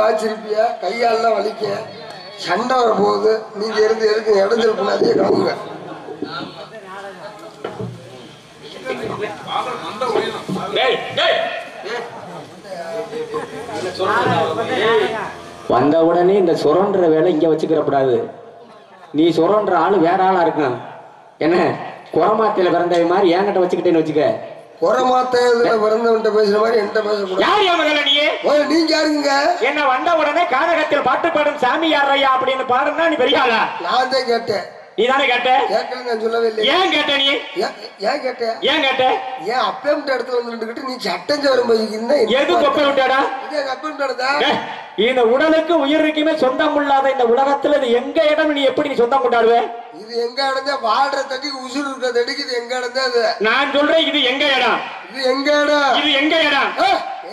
வாச்சிருப்பிய கையாலெல்லாம் வலிக்க சண்டை வர போகுது நீங்க இருந்து எதுக்கு இடைஞ்சல் பண்ணாதே கிளம்புங்க வந்த உடனே இந்த சுரன்ற வேலை இங்க வச்சுக்கிறப்படாது. நீ சுரன்ற ஆளு வேற ஆளா இருக்கும் என்ன குரமாத்தில பிறந்தவ மாதிரி என்கிட்ட வச்சுக்கிட்டேன்னு வச்சுக்க. குறமாத்த இதுல பிறந்தவன்ட்ட பேசுற மாதிரி என்கிட்ட பேசக்கூடாது. யார் முதல்ல நீ? நீங்க யாருங்க? என்ன வந்த உடனே கானகத்தில் பாட்டு பாடும் சாமி யாரையா அப்படின்னு பாடுனா நீ பெரிய ஆளா? நான் தான் கேட்டேன். நீ தானே கேட்ட? கேட்கல நான் சொல்லவே இல்லை ஏன் கேட்ட நீ? ஏன் கேட்டேன் ஏன் கேட்ட? ஏன் அப்பேம்ட்ட இடத்துல வந்து நின்றுக்கிட்டு நீ சட்டஞ்சவரம் போய்க்கிருந்தா எது கொப்பை விட்டாடா இது எங்க டேய், இந்த உடலுக்கு உயிருக்குமே சொந்தம் இல்லாத இந்த உலகத்துல இது எங்க இடம்? நீ எப்படி நீ சொந்தம் கொண்டாடுவ? இது எங்க இடந்தா வாழ்ற தட்டிக்கு உசுறு இருக்கிற இது எங்க இடந்தா இது? நான் சொல்றேன் இது எங்க இடம்? இது எங்க இடம்? இது எங்க இடம்?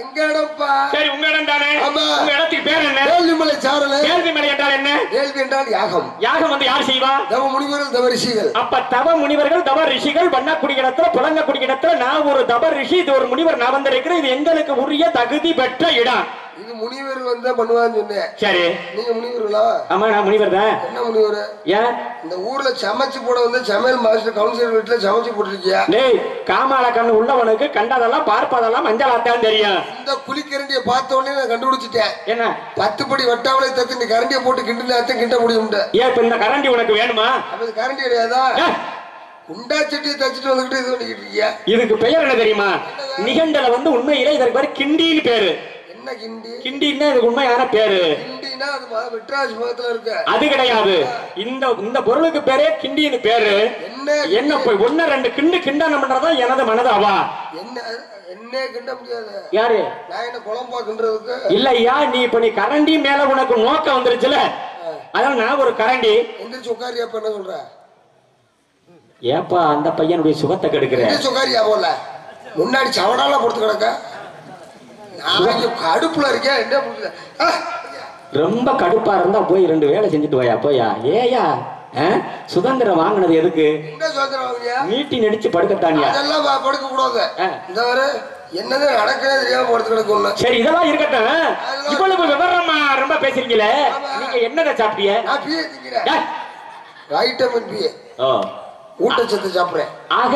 எங்க இடம்ப்பா? சரி உங்க இடம் தானே. உங்க இடத்துக்கு பேர் என்ன? வேல்விமலை சாரல. கேள்வி மலை என்றால் என்ன? வேள்வி என்றால் யாகம். யாகம் வந்து யார் செய்வா? தவ முனிவர்கள் தவ ரிஷிகள். அப்ப தவ முனிவர்கள் தவ ரிஷிகள் வண்ணக்குடி இடத்துல புலங்கக்குடி இடத்துல நான் ஒரு தவ ரிஷி இது ஒரு முனிவர் நான் வந்திருக்கிறேன். இது எங்களுக்கு உரிய தகுதி பெற்ற இடம். இது முனிவர் வந்தா பண்ணுவான்னு சொன்னேன். சரி. நீங்க முனிவர்களா? ஆமா நான் முனிவர் தான். என்ன முனிவர்? ஏன்? இந்த ஊர்ல சமைச்சு போட வந்து சமையல் மாஸ்டர் கவுன்சிலர் வீட்டுல சமைச்சு போட்டிருக்கியா? டேய் காமால கண்ணு உள்ளவனுக்கு கண்டதெல்லாம் பார்ப்பதெல்லாம் மஞ்சளாத்தான் தெரியும். இந்த குளிக்கரண்டியை பார்த்த உடனே நான் கண்டுபிடிச்சிட்டேன். என்ன? பத்து படி வட்டாவளை தத்து இந்த கரண்டியை போட்டு கிண்டினா அத்தை கிண்ட முடியும்ட்டு ஏன் இப்ப இந்த கரண்டி உனக்கு வேணுமா? அப்ப இது கரண்டி கிடையாதா? குண்டா சட்டியை தச்சுட்டு வந்துகிட்டு இது பண்ணிக்கிட்டு இருக்கியா? இதுக்கு பெயர் என்ன தெரியுமா? நிகண்டல வந்து உண்மையிலே இதற்கு பேரு கிண்டின்னு பேரு. என்ன கிண்டி? கிண்டின்னா இதுக்கு உண்மையான பேரு? கிண்டினா அது வெட்ராஜ் முகத்துல இருக்க. அது கிடையாது. இந்த இந்த பொருளுக்கு பேரே கிண்டின்னு பேரு. என்ன என்ன போய் ஒன்னு ரெண்டு கிண்டு கிண்டனம் பண்றதா எனது மனது அவா என்ன என்ன கிண்ட முடியாது. யாரு? நான் என்ன குழம்பா கிண்டுறதுக்கு? இல்லையா நீ இப்ப நீ கரண்டி மேல உனக்கு நோக்கம் வந்துருச்சுல? அதனால நான் ஒரு கரண்டி. எந்திரிச்சு உட்காரியா என்ன சொல்ற? ஏப்பா அந்த பையனுடைய சுகத்தை கெடுக்கிற? எந்திரிச்சு உட்காரியா போல முன்னாடி சவடால பொறுத்து கிடக்க. கடுப்புல இருக்கேன் என்ன புரியல ரொம்ப கடுப்பா இருந்தா போய் ரெண்டு வேலை செஞ்சுட்டு வாயா போயா? ஏயா? சுதந்திரம் வாங்கினது எதுக்கு? மீட்டி நடிச்சு படுக்கத்தானியா? அதெல்லாம் படுக்க கூடாது. இந்த வர என்னதான் நடக்கிறதே தெரியாம ஒண்ணு சரி இதெல்லாம் இருக்கட்டும். இவ்வளவு விவரமா ரொம்ப பேசுறீங்களே. நீங்க என்னென்ன சாப்பிட்டீங்க நான் பிஏ திங்கிறேன். ஏய், வைட்டமின் பிஏ ஓ. ஊட்டச்சத்து சாப்பிடுறேன். ஆக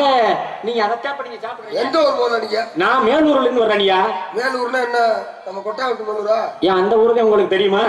நீங்க அதைத்தான் நீங்க சாப்பிடுறீங்க. எந்த ஊர் போல நீங்க நான் மேலூர்ல இருந்து வர்றேனியா. மேலூர்னா என்ன? நம்ம கொட்டாவட்டு மேலூரா? ஏன் அந்த ஊருக்கு உங்களுக்கு தெரியுமா?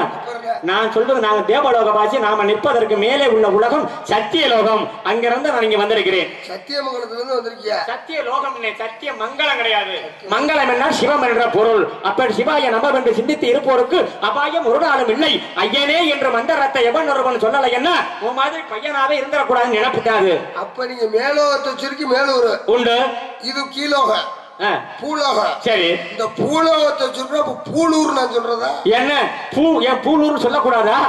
நான் சொல்றது நாங்க தேவலோக பாசி நாம நிற்பதற்கு மேலே உள்ள உலகம் சத்திய லோகம் அங்கிருந்து நான் இங்க வந்திருக்கிறேன். சத்தியமங்கலத்துல இருந்து வந்திருக்கியா? சத்திய லோகம் இல்லை, சத்திய மங்களம் கிடையாது. மங்களம் என்ன? சிவம் என்ற பொருள். அப்படி சிவாய நமம் என்று சிந்தித்து இருப்போருக்கு அபாயம் ஒரு நாளும் இல்லை. ஐயனே என்று மந்திரத்தை எவன் ஒருவன் சொல்லலை என்ன? உன் மாதிரி பையனாவே இருந்துடக்கூடாதுன்னு நினைப்புட்டாது அப்ப நீங்க மேலோகத்தை சுருக்கி மேலூர் உண்டு. இது கீழோகம். ஆ, பூலோகம். சரி. இந்த பூலோகத்தை சுருக்கா அப்ப பூலூர் நான் சொல்றதா? என்ன? பூ என் பூலூர் சொல்லக்கூடாதா?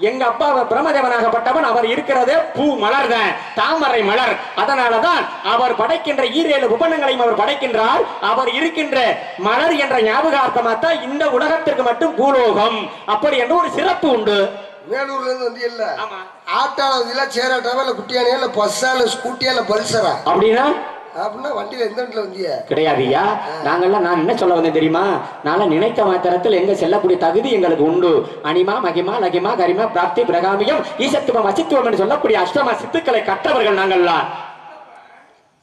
எங்க அப்பா பிரம்மதேவனாகப்பட்டவன் அவர் இருக்கிறதே பூ மலர் தான் தாமரை மலர். அதனாலதான் அவர் படைக்கின்ற ஈரேழு உபநங்களையும் அவர் படைக்கின்றார். அவர் இருக்கின்ற மலர் என்ற ஞாபகார்த்தமா தான் இந்த உலகத்திற்கு மட்டும் பூலோகம். அப்படி என்று ஒரு சிறப்பு உண்டு. இருந்து வந்து இல்ல ஆமா. ஆட்டால இல்ல சேராட்டாவா இல்ல குட்டியானே இல்ல பஸ்ஸா இல்ல ஸ்கூட்டியா இல்ல பல்சரா? அப்படின்னா? அப்படின்னா வண்டியில எந்த வண்டியில வந்திய? கிடையாதுயா நாங்கெல்லாம் நான் என்ன சொல்ல வந்தேன் தெரியுமா? நான் நினைத்த மாத்திரத்தில் எங்க செல்லக்கூடிய தகுதி எங்களுக்கு உண்டு. அனிமா மகிமா லகிமா கரிமா பிராப்தி பிரகாமியம் ஈசத்துவம் அசித்துவம் என்று சொல்லக்கூடிய அஷ்டமா சித்துக்களை கற்றவர்கள் நாங்கள்லாம்.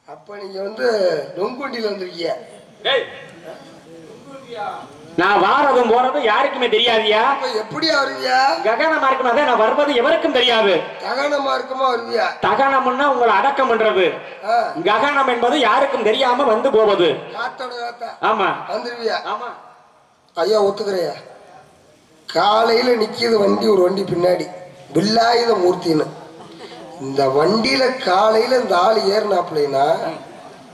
அப்ப நீங்க வந்து நொங்குண்டியில வந்திருக்கீங்க. நான் வாரதும் போறதும் யாருக்குமே தெரியாதியா? எப்படி வருவியா? ககனமா இருக்கும் நான் வருவது எவருக்கும் தெரியாது. தகனமா இருக்குமா வருவியா? தகனம்னா உங்களை அடக்கம் பண்றது. ககனம் என்பது யாருக்கும் தெரியாம வந்து போவது. ஆமா. வந்துருவியா? ஆமா. ஐயா ஒத்துக்கிறையா? காலையில நிக்கிது வண்டி ஒரு வண்டி பின்னாடி. வில்லாயுத மூர்த்தின்னு. இந்த வண்டியில காலையில இந்த ஆள் ஏறினாப்லைனா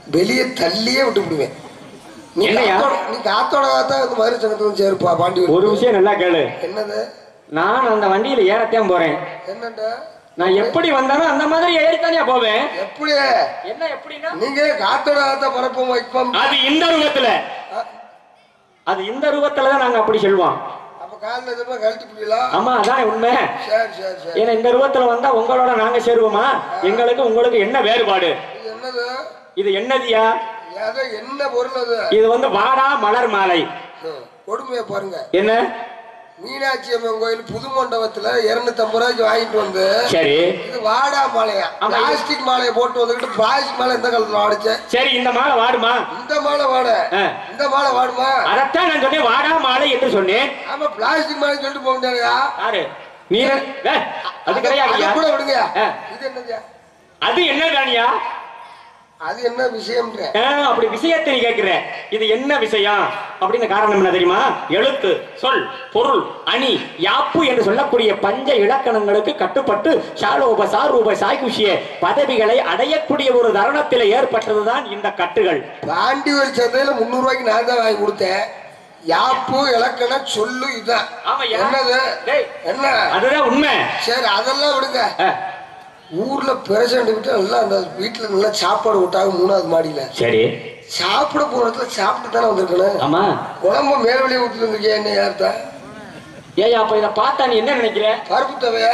வெளியே தள்ளியே விட்டு விடுவேன் நீ? காத்தோட காத்தா வந்து மதுரை சங்கத்துல வந்து சேருப்பா பாண்டி ஒரு விஷயம் நல்லா கேளு. என்னது? நான் அந்த வண்டியில ஏறத்தான் போறேன். என்னண்டா? நான் எப்படி வந்தானோ அந்த மாதிரி ஏறித்தானியா போவேன். எப்படி? என்ன எப்படின்னா? நீங்க காத்தோட காத்தா பரப்போம் வைப்போம். அது இந்த ரூபத்துல. அது இந்த ரூபத்துல தான் நாங்க அப்படி சொல்லுவோம். ஆமா அதான் உண்மை. ஏன்னா இந்த ரூபத்துல வந்தா உங்களோட நாங்க சேருவோமா? எங்களுக்கு உங்களுக்கு என்ன வேறுபாடு? இது என்னது? இது என்னதியா? என்ன பொருள் அது? இது வந்து வாடா மலர் மாலை. கொடுமையை பாருங்க. என்ன? மீனாட்சி அம்மன் கோயில் புது மண்டபத்துல இருநூத்தி ஐம்பது ரூபாய்க்கு வாங்கிட்டு வந்து சரி. இது வாடா மாலையா? பிளாஸ்டிக் மாலையை போட்டு வந்துக்கிட்டு பிளாஸ்டிக் மாலை எந்த காலத்துல வாடிச்சேன் சரி இந்த மாலை வாடுமா? இந்த மாலை வாட. இந்த மாலை வாடுமா? அதத்தான் நான் சொன்னேன் வாடா மாலை என்று சொன்னேன். ஆமா பிளாஸ்டிக் மாலை சொல்லிட்டு போக முடியாதுயா? யாரு? நீ அது கிடையாதுயா? கூட விடுங்க. இது என்னது அது என்ன தானியா அது என்ன விஷயம்ன்ற? ஆ, அப்படி விஷயத்தை நீ கேட்கிற இது என்ன விஷயம்? அப்படின்னு காரணம் என்ன தெரியுமா? எழுத்து சொல் பொருள் அணி யாப்பு என்று சொல்லக்கூடிய பஞ்ச இலக்கணங்களுக்கு கட்டுப்பட்டு ஷாலோப சாரூப சாய்குஷிய பதவிகளை அடையக்கூடிய ஒரு தருணத்தில் ஏற்பட்டதுதான் இந்த கட்டுகள். பாண்டிவர் சந்தையில முந்நூறு ரூபாய்க்கு நான் தான் வாங்கி கொடுத்தேன். யாப்பு இலக்கணம் சொல்லு இதான். என்னது? டேய். என்ன? அதுதான் உண்மை. சரி அதெல்லாம் விடுங்க. ஊர்ல பிரசிடண்ட் விட்டு நல்லா அந்த வீட்டுல நல்லா சாப்பாடு விட்டாங்க மூணாவது மாடியில. சரி. சாப்பிட போற இடத்துல சாப்பிட்டு தானே வந்திருக்கணும். ஆமா. குழம்பு மேல் வழியை ஊற்றிட்டு வந்திருக்கேன் என்ன யார்த்தா ஏய் அப்ப இத பார்த்தா நீ என்ன நினைக்கிற? பருப்பு தவையா?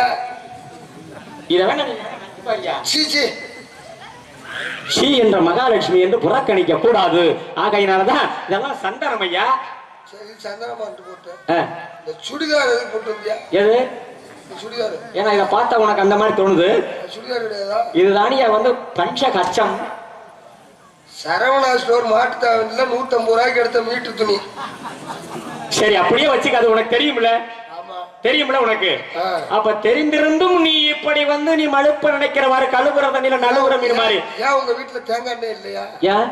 இத வேணா பாருயா. சீச்சி ஸ்ரீ என்ற மகாலட்சுமி என்று புறக்கணிக்க கூடாது. ஆகையினாலதான் இதெல்லாம் சந்தனம் ஐயா. சரி சந்தனமா இருந்து போட்டு இந்த சுடிதார் எதுக்கு போட்டு எது? ஏன்னா இதை பார்த்தா உனக்கு அந்த மாதிரி தோணுது. இதுதானியா வந்து பஞ்ச கச்சம். சரவணா ஸ்டோர் மாட்டு தாவணில நூத்தம்பது ரூபாய்க்கு எடுத்த மீட்டு துணி. சரி அப்படியே வச்சுக்க அது உனக்கு தெரியுமில்ல ஆமா. தெரியுமில்ல உனக்கு. அப்ப தெரிந்திருந்தும் நீ இப்படி வந்து நீ மழுப்ப நினைக்கிறவாறு கழுவுற தண்ணியில நழுவுற மீன் மாதிரி. ஏன் உங்க வீட்டுல தேங்காய் இல்லையா? ஏன்?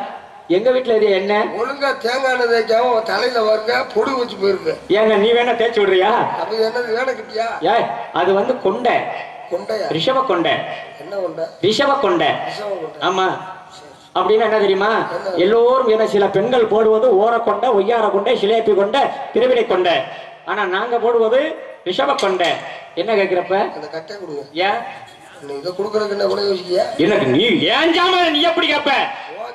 எங்க வீட்டுல இது என்ன? ஒழுங்கா தேங்காய் எண்ணெய் தேய்க்காம உன் தலையில வருங்க பொடு வச்சு போயிருக்கு ஏங்க நீ வேணா தேய்ச்சி விடுறியா? அப்ப என்னது வேலை கிட்டியா? ஏ அது வந்து கொண்டை. கொண்டையா? ரிஷப கொண்டை. என்ன கொண்டை? ரிஷப கொண்டை. ஆமா. அப்படின்னா என்ன தெரியுமா? எல்லோரும் என்ன சில பெண்கள் போடுவது ஓர கொண்ட ஒய்யார கொண்டை சிலேப்பி கொண்ட திருவிடை கொண்ட. ஆனா நாங்க போடுவது ரிஷப கொண்டை. என்ன கேக்குறப்ப கட்டை கொடுங்க. ஏன்? இதை கொடுக்கறதுக்கு என்ன கூட யோசிக்கியா எனக்கு நீ ஏன் ஜாம நீ எப்படி கேப்ப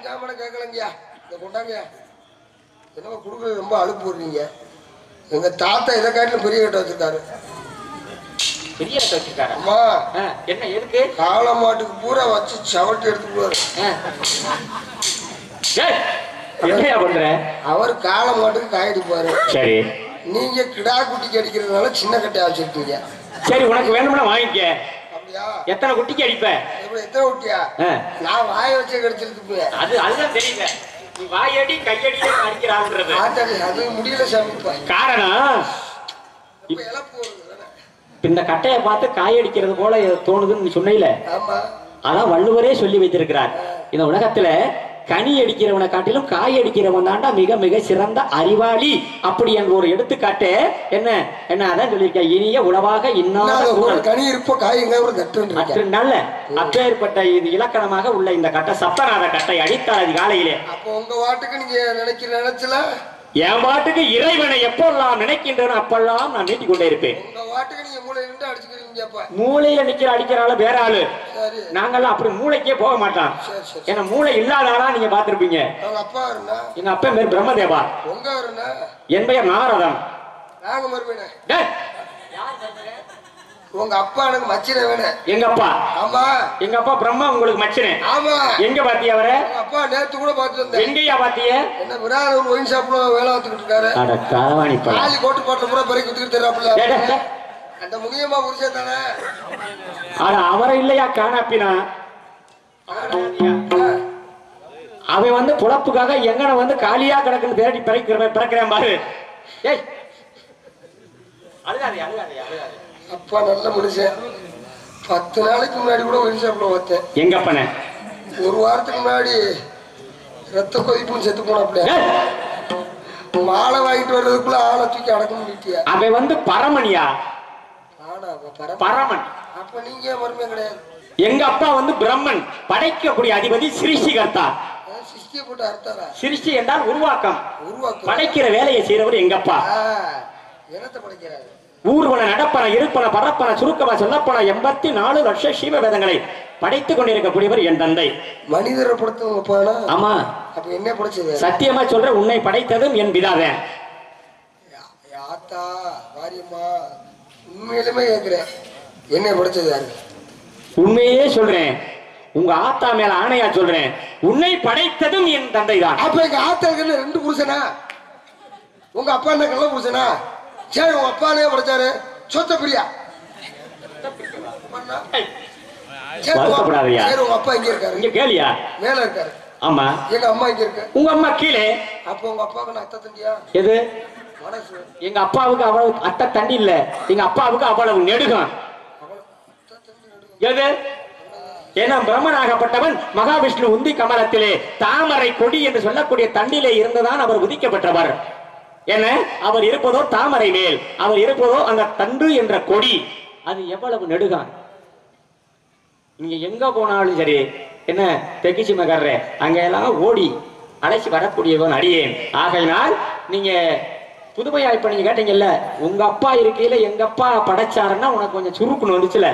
ஜாமனை கேட்கலங்கய்யா. இதை கொண்டாங்கய்யா. என்னமோ கொடுக்குறது ரொம்ப அழுப்பு போடுறீங்க. எங்க தாத்தா இதை காட்டிலும் பெரிய கட்டை வச்சிருக்காரு. பெரிய இடத்த வச்சிருக்காரு? அம்மா ஆ, என்ன எதுக்கு? காளை மாட்டுக்கு பூரா வச்சு சவட்டி என்னையா பண்ற? அவர் காளை மாட்டுக்கு காயடிப்பாரு சரி. நீங்க கிடா குட்டிக்கு அடிக்கிறதுனால சின்ன கட்டையா வச்சிருக்கீங்க. சரி உனக்கு வேணும்னா வாங்கிக்க. எத்தனை குட்டிக்கு அடிப்ப? எத்தனை குட்டியா. நான் வாய வச்சே கடிச்சிருந்துப்பேன் அது அதுதான் தெரியல. நீ வாயடி கையடியே அடிக்கிறான்றது அது முடியல காரணம்? இந்த கட்டையை பார்த்து காயடிக்கிறது போல தோணுதுன்னு ஆமா. அதான் வள்ளுவரே சொல்லி வைத்திருக்கிறார். இந்த உலகத்துல கனி அடிக்கிறவனை காட்டிலும் காய் அடிக்கிறவன் தாண்டா மிக மிக சிறந்த அறிவாளி. அப்படி என்ற ஒரு எடுத்துக்காட்டு என்ன? என்ன அதான் சொல்லியிருக்கேன். இனிய உணவாக இன்னாத. கனி இருப்போ காய் எங்க ஒரு அற்று நல்ல அப்பேற்பட்ட இது இலக்கணமாக உள்ள இந்த கட்டை சப்தநாத கட்டை அடித்தார் அதிகாலையிலே அப்போ உங்க வாட்டுக்கு நீங்க நினைக்கிற நினைச்சல? என் பாட்டுக்கு இறைவனை எப்பெல்லாம் நினைக்கின்றனோ அப்பெல்லாம் நான் நீட்டிக் கொண்டே இருப்பேன். உங்க வாட்டுக்கு நீங்க மூளை நின்று அடிச்சுக்கிறீங்கப்பா. மூளையில நிக்கிற அடிக்கிற ஆளு வேற ஆளு. நாங்கெல்லாம் அப்படி மூளைக்கே போக சரி ஏன்னா மூளை இல்லாத ஆளா நீங்க பாத்திருப்பீங்க அவங்க அப்பா இருந்தா எங்க அப்பா பேர் பிரம்மதேவா. உங்க இருந்தா என் பெயர் நாரதன் நாங்க மறுபடியும் டேய், உங்க அப்பா எனக்கு மச்சின வேணும் எங்க அப்பா? ஆமா. எங்க அப்பா பிரம்மா உங்களுக்கு மச்சனே. ஆமா. எங்க பாத்திய அவரை? அப்பா நேத்து கூட பார்த்துட்டு வந்தேன் எங்கயா பாத்திய? என்ன விராட ஒரு ஒயின் ஷாப்ல வேலை பார்த்துக்கிட்டு இருக்காரு. அட காவாணி காலி கோட்டு பாட்டில் பூரா பெருக்கி வித்துக்கிட்டு. அந்த முனியம்மா புருஷன் தானே? அட அவரை இல்லையா காணாப்பினா? அவன் வந்து புழப்புக்காக எங்கன வந்து காலியா கிடக்குன்னு தேடி பிறக்கிற பிறக்கிறேன் பாரு. ஏய். அழுகாதே அழுகாதே அழுகாதே. அப்பா நல்ல மனுஷன். பத்து நாளைக்கு முன்னாடி கூட ஒயின் ஷாப்ல பார்த்தேன். எங்க அப்பனே? ஒரு வாரத்துக்கு முன்னாடி ரத்த கொதிப்பும் செத்து போனாப்புல. ஏய், மாலை வாங்கிட்டு வர்றதுக்குள்ள ஆளை தூக்கி அடக்க முடிட்டியா அவன் வந்து பரமணியா? ஆனா பரமன். அப்ப நீங்க மருமே கிடையாது? எங்க அப்பா வந்து பிரம்மன். படைக்கக்கூடிய அதிபதி சிருஷ்டிகர்த்தா. சிருஷ்டி என்றால் உருவாக்கம். உருவாக்கு படைக்கிற வேலையை செய்யறவர் எங்க அப்பா. ஊர்வன நடப்பன இருப்பன பரப்பன சுருக்கமா சொல்லப்பன எண்பத்தி நாலு லட்ச சீவ வேதங்களை படைத்துக் கொண்டிருக்கக்கூடியவர் என் தந்தை. மனிதரை படுத்தவங்க பானா ஆமா. அப்ப என்ன படைச்சது? சத்தியமா சொல்ற உன்னை படைத்ததும் என் பிதாவன் ஆத்தா வாரியம்மா உண்மையிலுமே கேக்குறேன் என்ன படைச்சது யாரு? உண்மையே சொல்றேன். உங்க ஆத்தா மேல ஆணையா சொல்றேன். உன்னை படைத்ததும் என் தந்தை தான் அப்ப எங்க ஆத்தாளுக்கு ரெண்டு புருஷனா? உங்க அப்பா என்ன கள்ள புருஷனா? சரி உங்க அப்பாலே படைச்சாரு? சொத்த பிரியா சரி, உங்க- அப்பா இங்க இருக்காரு? இங்க கேளியா? மேல இருக்காரு. ஆமா. எங்க அம்மா இங்க இருக்கு. உங்க அம்மா கீழே. அப்ப உங்க அப்பாவுக்கு நான் அத்தை தண்டியா எது? எங்க அப்பாவுக்கு அவ்வளவு அத்தை தண்டி இல்ல. எங்க அப்பாவுக்கு அவ்வளவு நெடுகம். எது? ஏன்னா பிரம்மனாகப்பட்டவன் மகாவிஷ்ணு உந்தி கமலத்திலே தாமரை கொடி என்று சொல்லக்கூடிய தண்டிலே இருந்துதான் அவர் உதிக்கப்பட்டவர். என்ன? அவர் இருப்பதோ தாமரை மேல். அவர் இருப்பதோ அந்த தண்டு என்ற கொடி. அது எவ்வளவு நெடுகான் நீங்க எங்க போனாலும் சரி என்ன தெக்கிச்சி மகர்ற அங்க எல்லாம் ஓடி அழைச்சி வரக்கூடியவன் அடியேன். ஆகையினால் நீங்க புதுமையா இப்ப நீங்க கேட்டீங்கல்ல உங்க அப்பா இருக்கையில எங்க அப்பா படைச்சாருன்னா உனக்கு கொஞ்சம் சுருக்குன்னு வந்துச்சுல.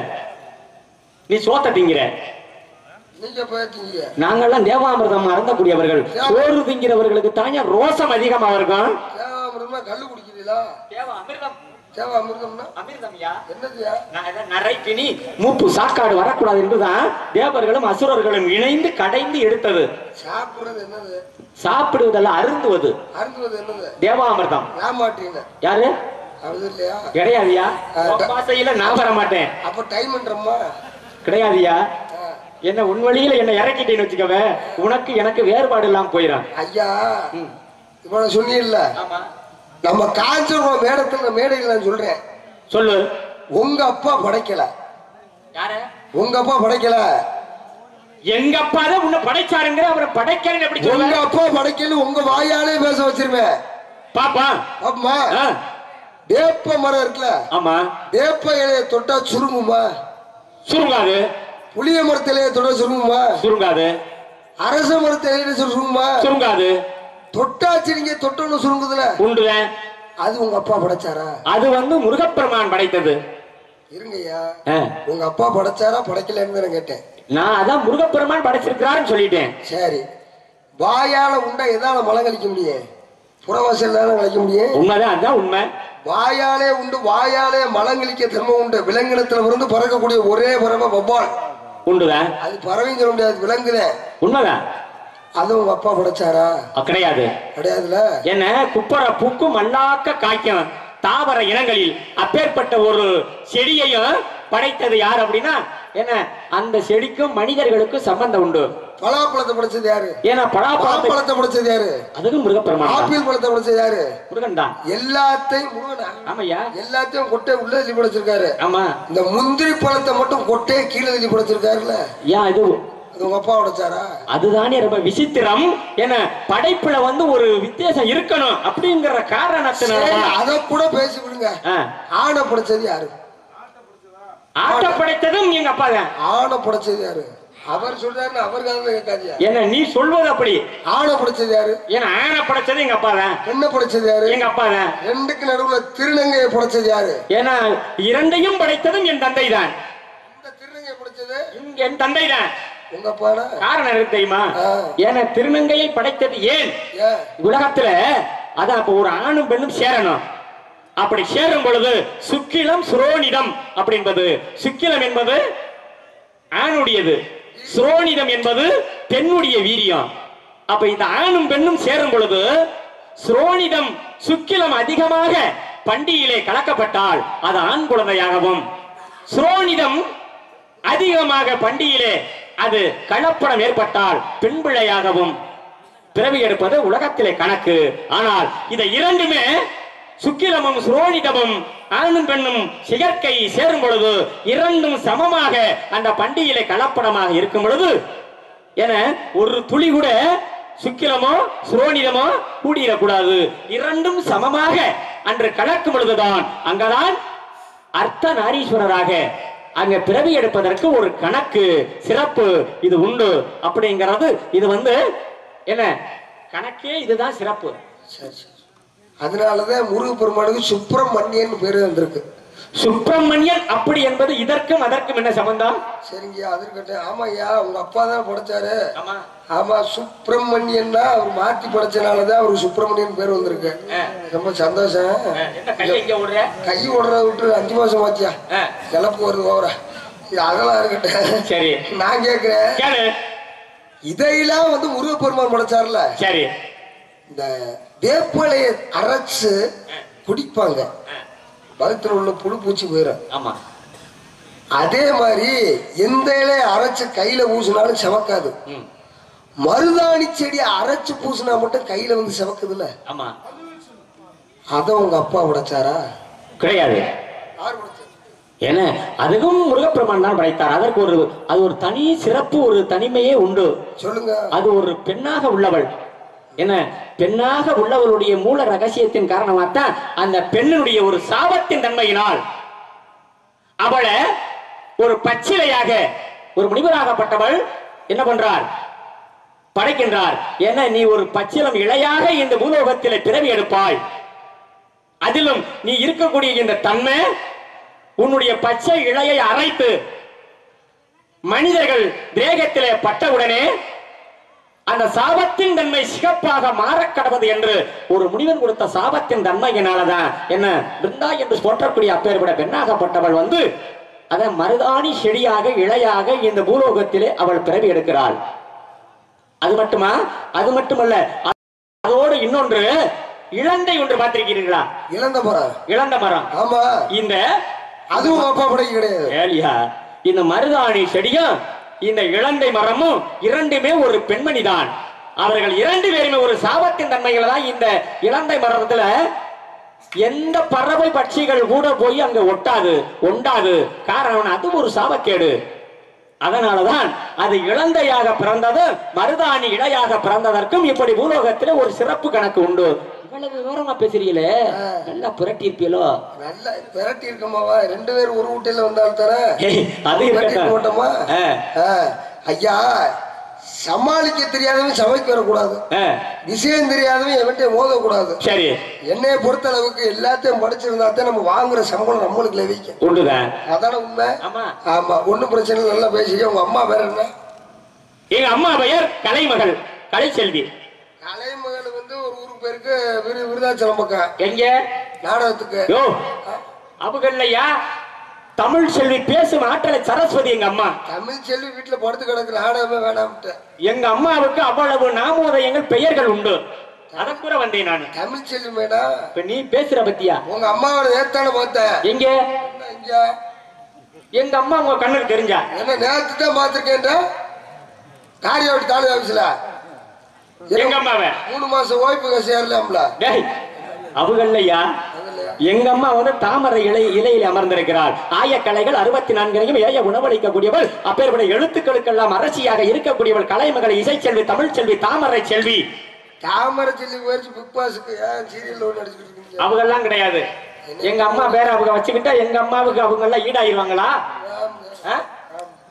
நீ சோத்த திங்கிற. நீங்க பேத்தீங்க நாங்கெல்லாம் தேவாமிர்தம் அருந்தக்கூடியவர்கள். சோறு திங்கிறவர்களுக்கு தாங்க ரோசம் அதிகமா இருக்கும். தேவாமிரமா கல்லு குடிக்கிறீங்களா? தேவா அமிர்தம் தேவா அமிர்தம்னா? அமிர்தம்யா என்னதுயா மூப்பு சாக்காடு வரக்கூடாது என்றுதான் தேவர்களும் அசுரர்களும் இணைந்து கடைந்து எடுத்தது. சாப்பிடுறது என்னது? சாப்பிடுவதல்ல அருந்துவது. அருந்துவது என்னது? தேவாமிர்தம் ஏமாட்டீங்க யாரு? கிடையாதுயா பாசையில நான் வர மாட்டேன். அப்ப டைம்ன்றம்மா கிடையாதுயா என்ன உன் வழியில என்ன இறக்கிட்டேன்னு வச்சுக்கவ உனக்கு எனக்கு வேறுபாடு இல்லாம போயிடும் ஐயா இவ்வளவு சொன்னீங்கல்ல ஆமா. நம்ம காஞ்சபுரம் மேடத்துல மேடையில் நான் சொல்றேன். சொல்லு. உங்க அப்பா படைக்கல. யார? உங்க அப்பா படைக்கல. எங்க அப்பா தான் உன்னை படைச்சாருங்கிற அவரை படைக்கிறேன்னு எப்படி உங்க அப்பா படைக்கல உங்க வாயாலே பேச வச்சிருவேன் பாப்பா. அம்மா ஆ, வேப்ப மரம் இருக்குல்ல? ஆமா. வேப்ப இலையை தொட்டா சுருங்குமா? சுருங்காது. புளிய மரத்திலேயே தொட்டா சுருங்குமா? சுருங்காது. அரச மரத்திலேயே சுருங்குமா? சுருங்காது. தொட்டாச்சு நீங்க தொட்டோன்னு சுருங்குதுல. உண்டுவேன். அது உங்க அப்பா படைச்சாரா? அது வந்து முருகப்பெருமான் படைத்தது. இருங்கய்யா. உங்க அப்பா படைச்சாரா படைக்கலன்னு கேட்டேன். நான் அதான் முருகப்பெருமான் படைச்சிருக்கிறாருன்னு சொல்லிட்டேன். சரி. வாயால உண்டா எதால மலம் கழிக்க முடியும் புறவாசல் தானே கழிக்க முடியும் உண்மைதான் அதான் உண்மை. வாயாலே உண்டு வாயாலே மலம் கழிக்க திறமை உண்டு. விலங்கினத்துல இருந்து பறக்கக்கூடிய ஒரே பறவை வவ்வால் உண்டுதான் அது சொல்ல முடியாது விலங்குதான் உண்மைதான். அது உங்க அப்பா படைச்சாரா? கிடையாது. கிடையாதுல? என்ன குப்பர பூக்கும் மல்லாக்க காய்க்கும். தாவர இனங்களில் அப்பேற்பட்ட ஒரு செடியையும் படைத்தது யார் அப்படின்னா என்ன அந்த செடிக்கும் மனிதர்களுக்கும் சம்பந்தம் உண்டு. பலாப்பழத்தை படைச்சது யாரு? ஏன்னா பலாப்பழத்தை படைச்சது யாரு? அதுக்கும் முருகப்பெருமான். ஆப்பிள் பழத்தை படைச்சது யாரு? முருகன் தான். எல்லாத்தையும் முருகனா ஆமையா எல்லாத்தையும் கொட்டை உள்ள எழுதி படைச்சிருக்காரு. ஆமா. இந்த முந்திரி பழத்தை மட்டும் கொட்டையை கீழே எழுதி படைச்சிருக்காருல்ல. ஏன் இது உங்க அப்பா படைச்சாரா அதுதானே ரொம்ப விசித்திரம். என்ன படைப்புல வந்து ஒரு வித்தியாசம் இருக்கணும் அப்படிங்கிற காரணத்தினால அத கூட பேசி விடுங்க ஆணை படைச்சது யாரு? ஆட்ட படைத்ததும் எங்க அப்பா தான். ஆணை படைச்சது யாரு? அவர் சொல்றாருன்னு அவர் காதுல கேட்காதியா? என்ன நீ சொல்வது அப்படி. ஆணை படைச்சது யாரு? ஏன்னா ஆனை படைச்சது எங்க அப்பா தான். பெண்ணை படைச்சது யாரு? எங்க அப்பா தான். ரெண்டுக்கு நடுவுல திருநங்கையை படைச்சது யாரு? ஏன்னா இரண்டையும் படைத்ததும் என் தந்தை தான் இந்த திருநங்கையை படைச்சது? இங்க என் தந்தை தான் காரணம் இருக்கு தெரியுமா. ஏன்னா திருநங்கையை படைத்தது ஏன்? உலகத்துல அதான் அப்ப ஒரு ஆணும் பெண்ணும் சேரணும். அப்படி சேரும் பொழுது சுக்கிலம் சுரோனிடம் அப்படி என்பது சுக்கிலம் என்பது ஆணுடையது. சுரோனிதம் என்பது பெண்ணுடைய வீரியம். அப்ப இந்த ஆணும் பெண்ணும் சேரும் பொழுது சுரோனிதம் சுக்கிலம் அதிகமாக பண்டிகையிலே கலக்கப்பட்டால் அது ஆண் குழந்தையாகவும் சுரோனிதம் அதிகமாக பண்டிகையிலே அது கலப்படம் ஏற்பட்டால் பின்பிழையாகவும் பிறவி எடுப்பது உலகத்திலே கணக்கு. ஆனால் இதை இரண்டுமே சுக்கிலமும் சுரோனிதமும் ஆணும் பெண்ணும் செயற்கை சேரும் பொழுது இரண்டும் சமமாக அந்த பண்டிகையிலே கலப்படமாக இருக்கும் பொழுது என ஒரு துளி கூட சுக்கிலமோ சுரோனிதமோ கூடிடக்கூடாது. இரண்டும் சமமாக அன்று கலக்கும் பொழுதுதான் அங்கதான் அர்த்த நாரீஸ்வரராக அங்க பிறவி எடுப்பதற்கு ஒரு கணக்கு சிறப்பு இது உண்டு அப்படிங்கிறது. இது வந்து என்ன? கணக்கே இதுதான் சிறப்பு. சரி சரி. அதனாலதான் முருகப்பெருமானுக்கு சுப்பிரமணியன் பேரு வந்திருக்கு. சுப்பிரமணியன் அப்படி என்பது இதற்கும் அதற்கும் என்ன சம்பந்தம்? சரிங்க அது இருக்கட்டும் ஆமாய்யா உங்க அப்பா தான் படைச்சாரு. ஆமா. சுப்பிரமணியன்னா அவர் மாத்தி படைச்சனாலதான் அவருக்கு சுப்பிரமணியன் பேர் வந்திருக்கு. ரொம்ப சந்தோஷம். கை ஓடுறத விட்டு அஞ்சு மாசம் ஆச்சியா? கிளப்பு வருது ஓவரா. இது அதெல்லாம் இருக்கட்டும். சரி. நான் கேக்குறேன். இதையெல்லாம் வந்து முருகப்பெருமான் படைச்சார்ல? சரி. இந்த வேப்பலைய அரைச்சு குடிப்பாங்க. வகுத்துல உள்ள புழு பூச்சி போயிடும் ஆமா. அதே மாதிரி எந்த இலையை அரைச்சு கையில பூசினாலும் செவக்காது. மருதாணி செடியை அரைச்சு பூசினா மட்டும் கையில வந்து செவக்குதுல்ல? ஆமா. அத உங்க அப்பா உடைச்சாரா? கிடையாது? ஏன்னா அதுவும் முருகப்பெருமான் தான் படைத்தார். அதற்கு ஒரு அது ஒரு தனி சிறப்பு ஒரு தனிமையே உண்டு. சொல்லுங்க. அது ஒரு பெண்ணாக உள்ளவள். என்ன? பெண்ணாக உள்ளவளுடைய மூல ரகசியத்தின் காரணமாகத்தான் அந்த பெண்ணினுடைய ஒரு சாபத்தின் தன்மையினால் அவளை ஒரு பச்சிலையாக ஒரு முனிவராகப்பட்டவள் என்ன பண்றார்? படைக்கின்றார். என நீ ஒரு பச்சிலம் இளையாக இந்த பூலோகத்திலே பிறவி எடுப்பாய். அதிலும் நீ இருக்கக்கூடிய இந்த தன்மை உன்னுடைய பச்சை இழையை அரைத்து மனிதர்கள் தேகத்திலே பட்டவுடனே அந்த சாபத்தின் தன்மை சிகப்பாக மாறக் கடவது என்று ஒரு முனிவன் கொடுத்த சாபத்தின் தன்மையினாலதான் என்ன பிருந்தா என்று போற்றக்கூடிய அப்பேற்பட பெண்ணாகப்பட்டவள் வந்து அத மருதாணி செடியாக இளையாக இந்த பூலோகத்திலே அவள் பிறவி எடுக்கிறாள். அது மட்டுமா? அது மட்டுமல்ல அதோடு இன்னொன்று இளந்தை ஒன்று பார்த்திருக்கிறீர்களா? இழந்த போறா இளந்த மரம். ஆமா. இந்த அதுவும் அப்பா கிடையாது. இந்த மருதாணி செடியும் இந்த இளந்தை மரமும் இரண்டுமே ஒரு பெண்மணி தான். அவர்கள் இரண்டு பேருமே ஒரு சாபத்தின் தன்மைகளை தான் இந்த இளந்தை மரத்துல எந்த பறவை பட்சிகள் கூட போய் அங்க ஒட்டாது ஒண்டாது. காரணம் அது ஒரு சாபக்கேடு. அதனாலதான் அது இளந்தையாக பிறந்ததும் மருதாணி இடையாக பிறந்ததற்கும் இப்படி பூலோகத்தில் ஒரு சிறப்பு கணக்கு உண்டு. இவ்வளவு விவரமா பேசுறீங்களே? நல்லா புரட்டி இருப்பீங்களோ நல்லா விரட்டி இருக்கமாவா ரெண்டு பேரும் ஒரு வீட்டில வந்தால் தர அது. போட்டோமா. ஐயா சமாளிக்க தெரியாதவன் சமைக்க வரக்கூடாது. விஷயம் தெரியாதவன் எவன்கிட்ட மோதக்கூடாது. சரி. என்னைய பொறுத்த அளவுக்கு எல்லாத்தையும் படிச்சிருந்தா தான் நம்ம வாங்குற சம்பளம் நம்மளுக்கு லഭിக்கும் உண்டுதான் அதான உண்மை? ஆமா. ஒண்ணும் பிரச்சனை நல்லா பேசிக்க. உங்க அம்மா பேர் என்ன? எங்க அம்மா பெயர் கலைமகள். கலைச்செல்வி. கலைமகள் வந்து ஒரு ஊருக்கு பேருக்கு விரு விருதாச்சலம் பக்கம். எங்க? நாடகத்துக்கு. யோ அவங்கள்லையா தமிழ் செல்வி பேசும் ஆற்றலை சரஸ்வதி எங்க அம்மா? தமிழ் செல்வி வீட்டுல படுத்து கிடக்கு நாடகமே வேணாம்ட்டு. எங்க அம்மாவுக்கு அவ்வளவு நாமோதயங்கள் பெயர்கள் உண்டு. அதற்குற வந்தேன் நான். தமிழ் செல்வி மேடம் இப்ப நீ பேசுற பத்தியா? உங்க அம்மாவோட நேத்தான பார்த்தேன் எங்க? இங்க? எங்க அம்மா உங்க கண்ணுக்கு தெரிஞ்சா? என்ன நேத்து தான் பார்த்திருக்கேன்டா காரியாவட்டி தாலுகா ஆபீஸ்ல. எங்க அம்மாவை? மூணு மாசம் ஓய்வு சேரலாம்ல டேய் அவங்கள்லையா எங்க அம்மா வந்து தாமரை இலை இலையில் அமர்ந்திருக்கிறாள். ஆயக்கலைகள் அறுபத்தி நான்கையும் ஏய உணவளிக்கக்கூடியவள் அப்பேற்பட்ட எழுத்துக்களுக்கெல்லாம் அரசியாக இருக்கக்கூடியவள் கலைமகள் இசைச்செல்வி தமிழ் செல்வி. தாமரை செல்வி தாமரை செல்வி போயிடுச்சு பிக் பாஸுக்கு சீரியல் ஒன்று இருக்கீங்க? அவங்கெல்லாம் கிடையாது. எங்க அம்மா பேர அவங்க வச்சுக்கிட்டா எங்க அம்மாவுக்கு அவங்க எல்லாம் ஈடாயிருவாங்களா?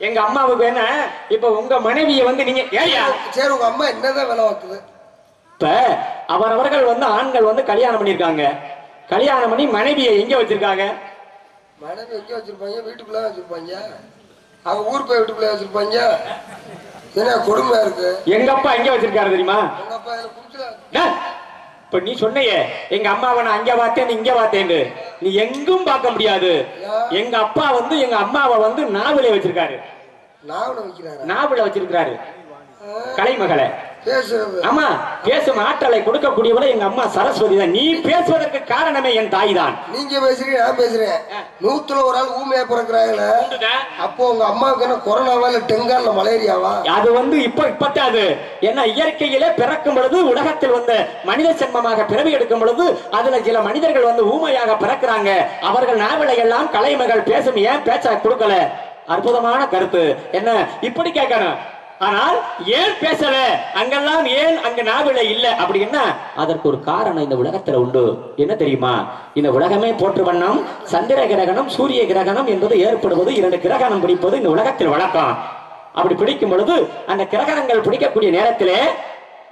எங்க அம்மாவுக்கு என்ன? இப்ப உங்க மனைவியை வந்து நீங்க சரி உங்க அம்மா என்னதான் வேலை பார்க்குது இப்ப அவரவர்கள் வந்து ஆண்கள் வந்து கல்யாணம் பண்ணிருக்காங்க கல்யாணம் பண்ணி மனைவியை எங்க வச்சிருக்காங்க? மனைவி எங்க வச்சிருப்பாங்க? வீட்டுக்குள்ள வச்சிருப்பாங்க. அவங்க ஊர் போய் வீட்டுக்குள்ள வச்சிருப்பாங்க. என்ன கொடுமையா இருக்கு? எங்க அப்பா எங்க வச்சிருக்காரு தெரியுமா? உங்க அப்பா இப்ப நீ சொன்னையே எங்க அம்மாவை நான் அங்க பார்த்தேன் இங்க பார்த்தேன்னு. நீ எங்கும் பார்க்க முடியாது. எங்க அப்பா வந்து எங்க அம்மாவை வந்து நாவலே வச்சிருக்காரு. நாவல நாவல வச்சிருக்காரு கலைமகளை. ஆமா பேசும் ஆற்றலை கொடுக்கக்கூடியவளை எங்க அம்மா சரஸ்வதி தான். நீ பேசுவதற்கு காரணமே என் தாய் தான் நீங்க பேசுறீங்க நான் பேசுறேன். நூத்துல ஒரு ஆள் ஊமையா பிறக்கிறாங்களே. அப்போ உங்க அம்மாவுக்கு என்ன கொரோனாவா இல்ல டெங்கா இல்ல மலேரியாவா? அது வந்து இப்ப இப்பத்தாது ஏன்னா இயற்கையிலே பிறக்கும் பொழுது உலகத்தில் வந்த மனித சென்மமாக பிறவி எடுக்கும் பொழுது அதுல சில மனிதர்கள் வந்து ஊமையாக பிறக்கிறாங்க. அவர்கள் நாவலை எல்லாம் கலைமகள் பேசும் ஏன் பேச்ச கொடுக்கல? அற்புதமான கருத்து. என்ன இப்படி கேட்கணும் ஆனால் ஏன் பேசல? அங்கெல்லாம் ஏன் அங்க நாவல இல்ல? அப்படின்னா அதற்கு ஒரு காரணம் இந்த உலகத்துல உண்டு. என்ன தெரியுமா? இந்த உலகமே போற்று வண்ணம் சந்திர கிரகணம் சூரிய கிரகணம் என்பது ஏற்படுவது இரண்டு கிரகணம் பிடிப்பது இந்த உலகத்தில் வழக்கம். அப்படி பிடிக்கும் பொழுது அந்த கிரகணங்கள் பிடிக்கக்கூடிய நேரத்திலே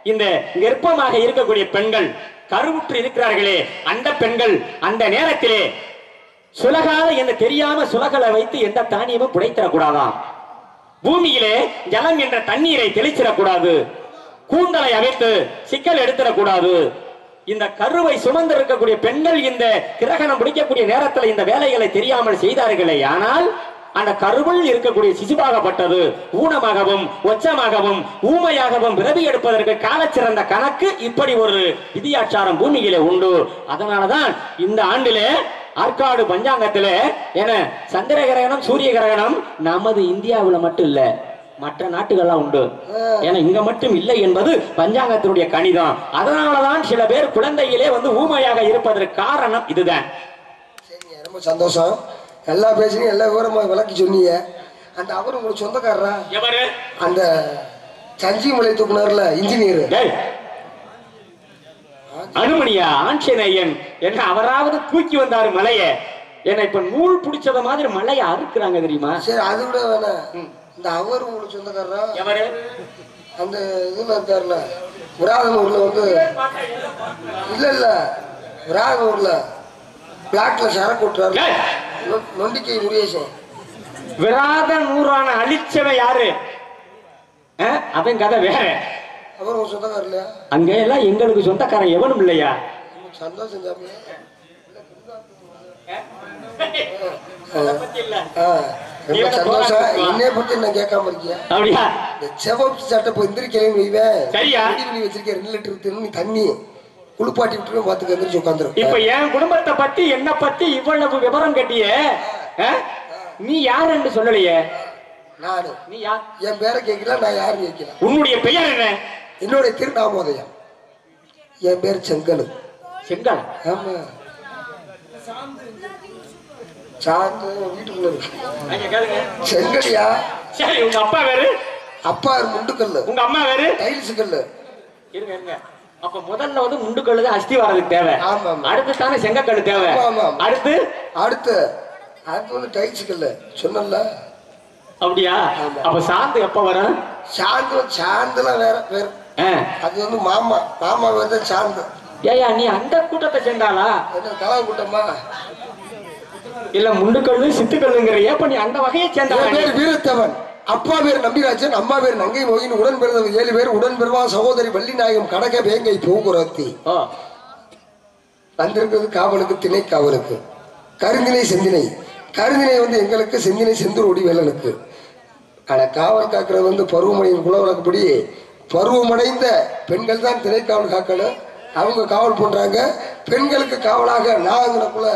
இந்த கர்ப்பமாக இருக்கக்கூடிய பெண்கள் கருவுற்று இருக்கிறார்களே அந்த பெண்கள் அந்த நேரத்திலே சுலகால என்ன தெரியாம சுலகலை வைத்து எந்த தானியமும் புடைத்தரக்கூடாதாம் பூமியிலே ஜலம் என்ற தண்ணீரை தெளிச்சிடக்கூடாது. கூந்தலை அமைத்து சிக்கல் எடுத்துடக்கூடாது. இந்த கருவை சுமந்து இருக்கக்கூடிய பெண்கள் இந்த கிரகணம் முடிக்கக்கூடிய நேரத்தில் இந்த வேலைகளை தெரியாமல் செய்தார்களே ஆனால் அந்த கருவில் இருக்கக்கூடிய சிசுவாகப்பட்டது ஊனமாகவும் ஒச்சமாகவும் ஊமையாகவும் விரவி எடுப்பதற்கு காலச்சிறந்த கணக்கு இப்படி ஒரு விதியாச்சாரம் பூமியிலே உண்டு. அதனாலதான் இந்த ஆண்டிலே ஆற்காடு பஞ்சாங்கத்திலே என சந்திர கிரகணம் சூரிய கிரகணம் நமது இந்தியாவுல மட்டும் இல்ல மற்ற நாட்டுகள்லாம் உண்டு. ஏன்னா இங்க மட்டும் இல்லை என்பது பஞ்சாங்கத்தினுடைய கணிதம். அதனாலதான் சில பேர் குழந்தையிலே வந்து ஊமையாக இருப்பதற்கு காரணம் இதுதான். ரொம்ப சந்தோஷம். எல்லா பேசுறீங்க எல்லா விவரமா விளக்கி சொன்னீங்க. அந்த அவர் உங்களுக்கு சொந்தக்காரரா? அந்த சஞ்சி மலை தூக்குனார்ல இன்ஜினியர். டேய். அனுமனியா ஆஞ்சநேயன் என்ன அவராவது தூக்கி வந்தாரு மலைய. ஏன்னா இப்ப நூல் பிடிச்சத மாதிரி மலைய அறுக்குறாங்க தெரியுமா? சரி அது விட வேணாம் இந்த அவர் உங்களுக்கு சொந்தக்காரரா? எவரு? அந்த இதுல இருக்காருல விராதனூர்ல வந்து. இல்ல இல்ல. விராதனூர்ல பிளாக்ல சரக்கு விட்டுறாரு நொண்டிக்கை முருகேசன். விராத நூறான அழிச்சவன் யாரு? அவன் கதை வேற. அவர் உங்க சொந்தக்காரர் இல்லையா? அங்க எல்லாம் எங்களுக்கு சொந்தக்காரன் எவனும் இல்லையா? சந்தோஷம் ரொம்ப சந்தோஷம். என்னைய பத்தி நான் கேட்காம இருக்கியா? அப்படியா? இந்த செவப்பு சட்டை போய் எந்திரிக்கலைன்னு வைவேன் சரியா? பண்ணி ரெண்டு லிட்டர் தண்ணி தண்ணி குளிப்பாட்டி விட்டு பார்த்துக்க எந்திரிச்சு உட்காந்துரும் இப்ப என் குடும்பத்தை பத்தி என்ன பத்தி இவ்வளவு விவரம் கட்டியே? நீ யாருன்னு சொல்லலையே? நானு. நீ யார்? என் பேரை கேட்கல நான் யாரும் கேட்கல. உன்னுடைய பெயர் என்ன? என்னுடைய திருநாமோதயம் என் பேர் செங்கலு. செங்கல்? ஆமா. சாந்து வீட்டுக்குள்ள இருக்கு. செங்கலியா? சரி உங்க அப்பா வேறு? அப்பா முண்டுக்கல்லு. உங்க அம்மா வேறு? டைல்ஸ் கல்லு. இருங்க இருங்க. அப்ப முதல்ல வந்து முண்டுக்கல்லு தான் அஸ்தி வரதுக்கு தேவை. அடுத்து தானே செங்கக்கல்லு தேவை. அடுத்து? அடுத்து அடுத்து வந்து டைல்ஸ் கல்லு. சொன்னல அப்படியா. அப்ப சாந்து எப்ப வரும்? சாந்து சாந்துலாம் வேற வேற. அது வந்து மாமா மாமா வந்து சாந்து ஏய்யா நீ அந்த கூட்டத்தை சேர்ந்தாளா? கலா கூட்டமா? இல்ல முண்டுக்கல்லு சித்துக்கல்லுங்கிற ஏப்ப நீ அந்த வகையை சேர்ந்தாளா? பேர் வீரத்தவன். அப்பா பேர் நம்பிராஜன் அம்மா பேர் நங்கை மோகின் உடன் பிறந்தவர் ஏழு பேர் உடன் பிறவா சகோதரி வள்ளிநாயகம் கடக வேங்கை பூங்குரத்தி. வந்திருக்கிறது காவலுக்கு திணை காவலுக்கு. கருந்தினை செந்தினை கருந்தினை வந்து எங்களுக்கு செந்தினை செந்தூர் ஒடிவேலனுக்கு ஆனா காவல் காக்கிறது வந்து பருவமழையின் குல வழக்கப்படி பருவமடைந்த பெண்கள் தான் திணை காவல் காக்கணும். அவங்க காவல் பண்றாங்க. பெண்களுக்கு காவலாக நாங்கனக்குள்ள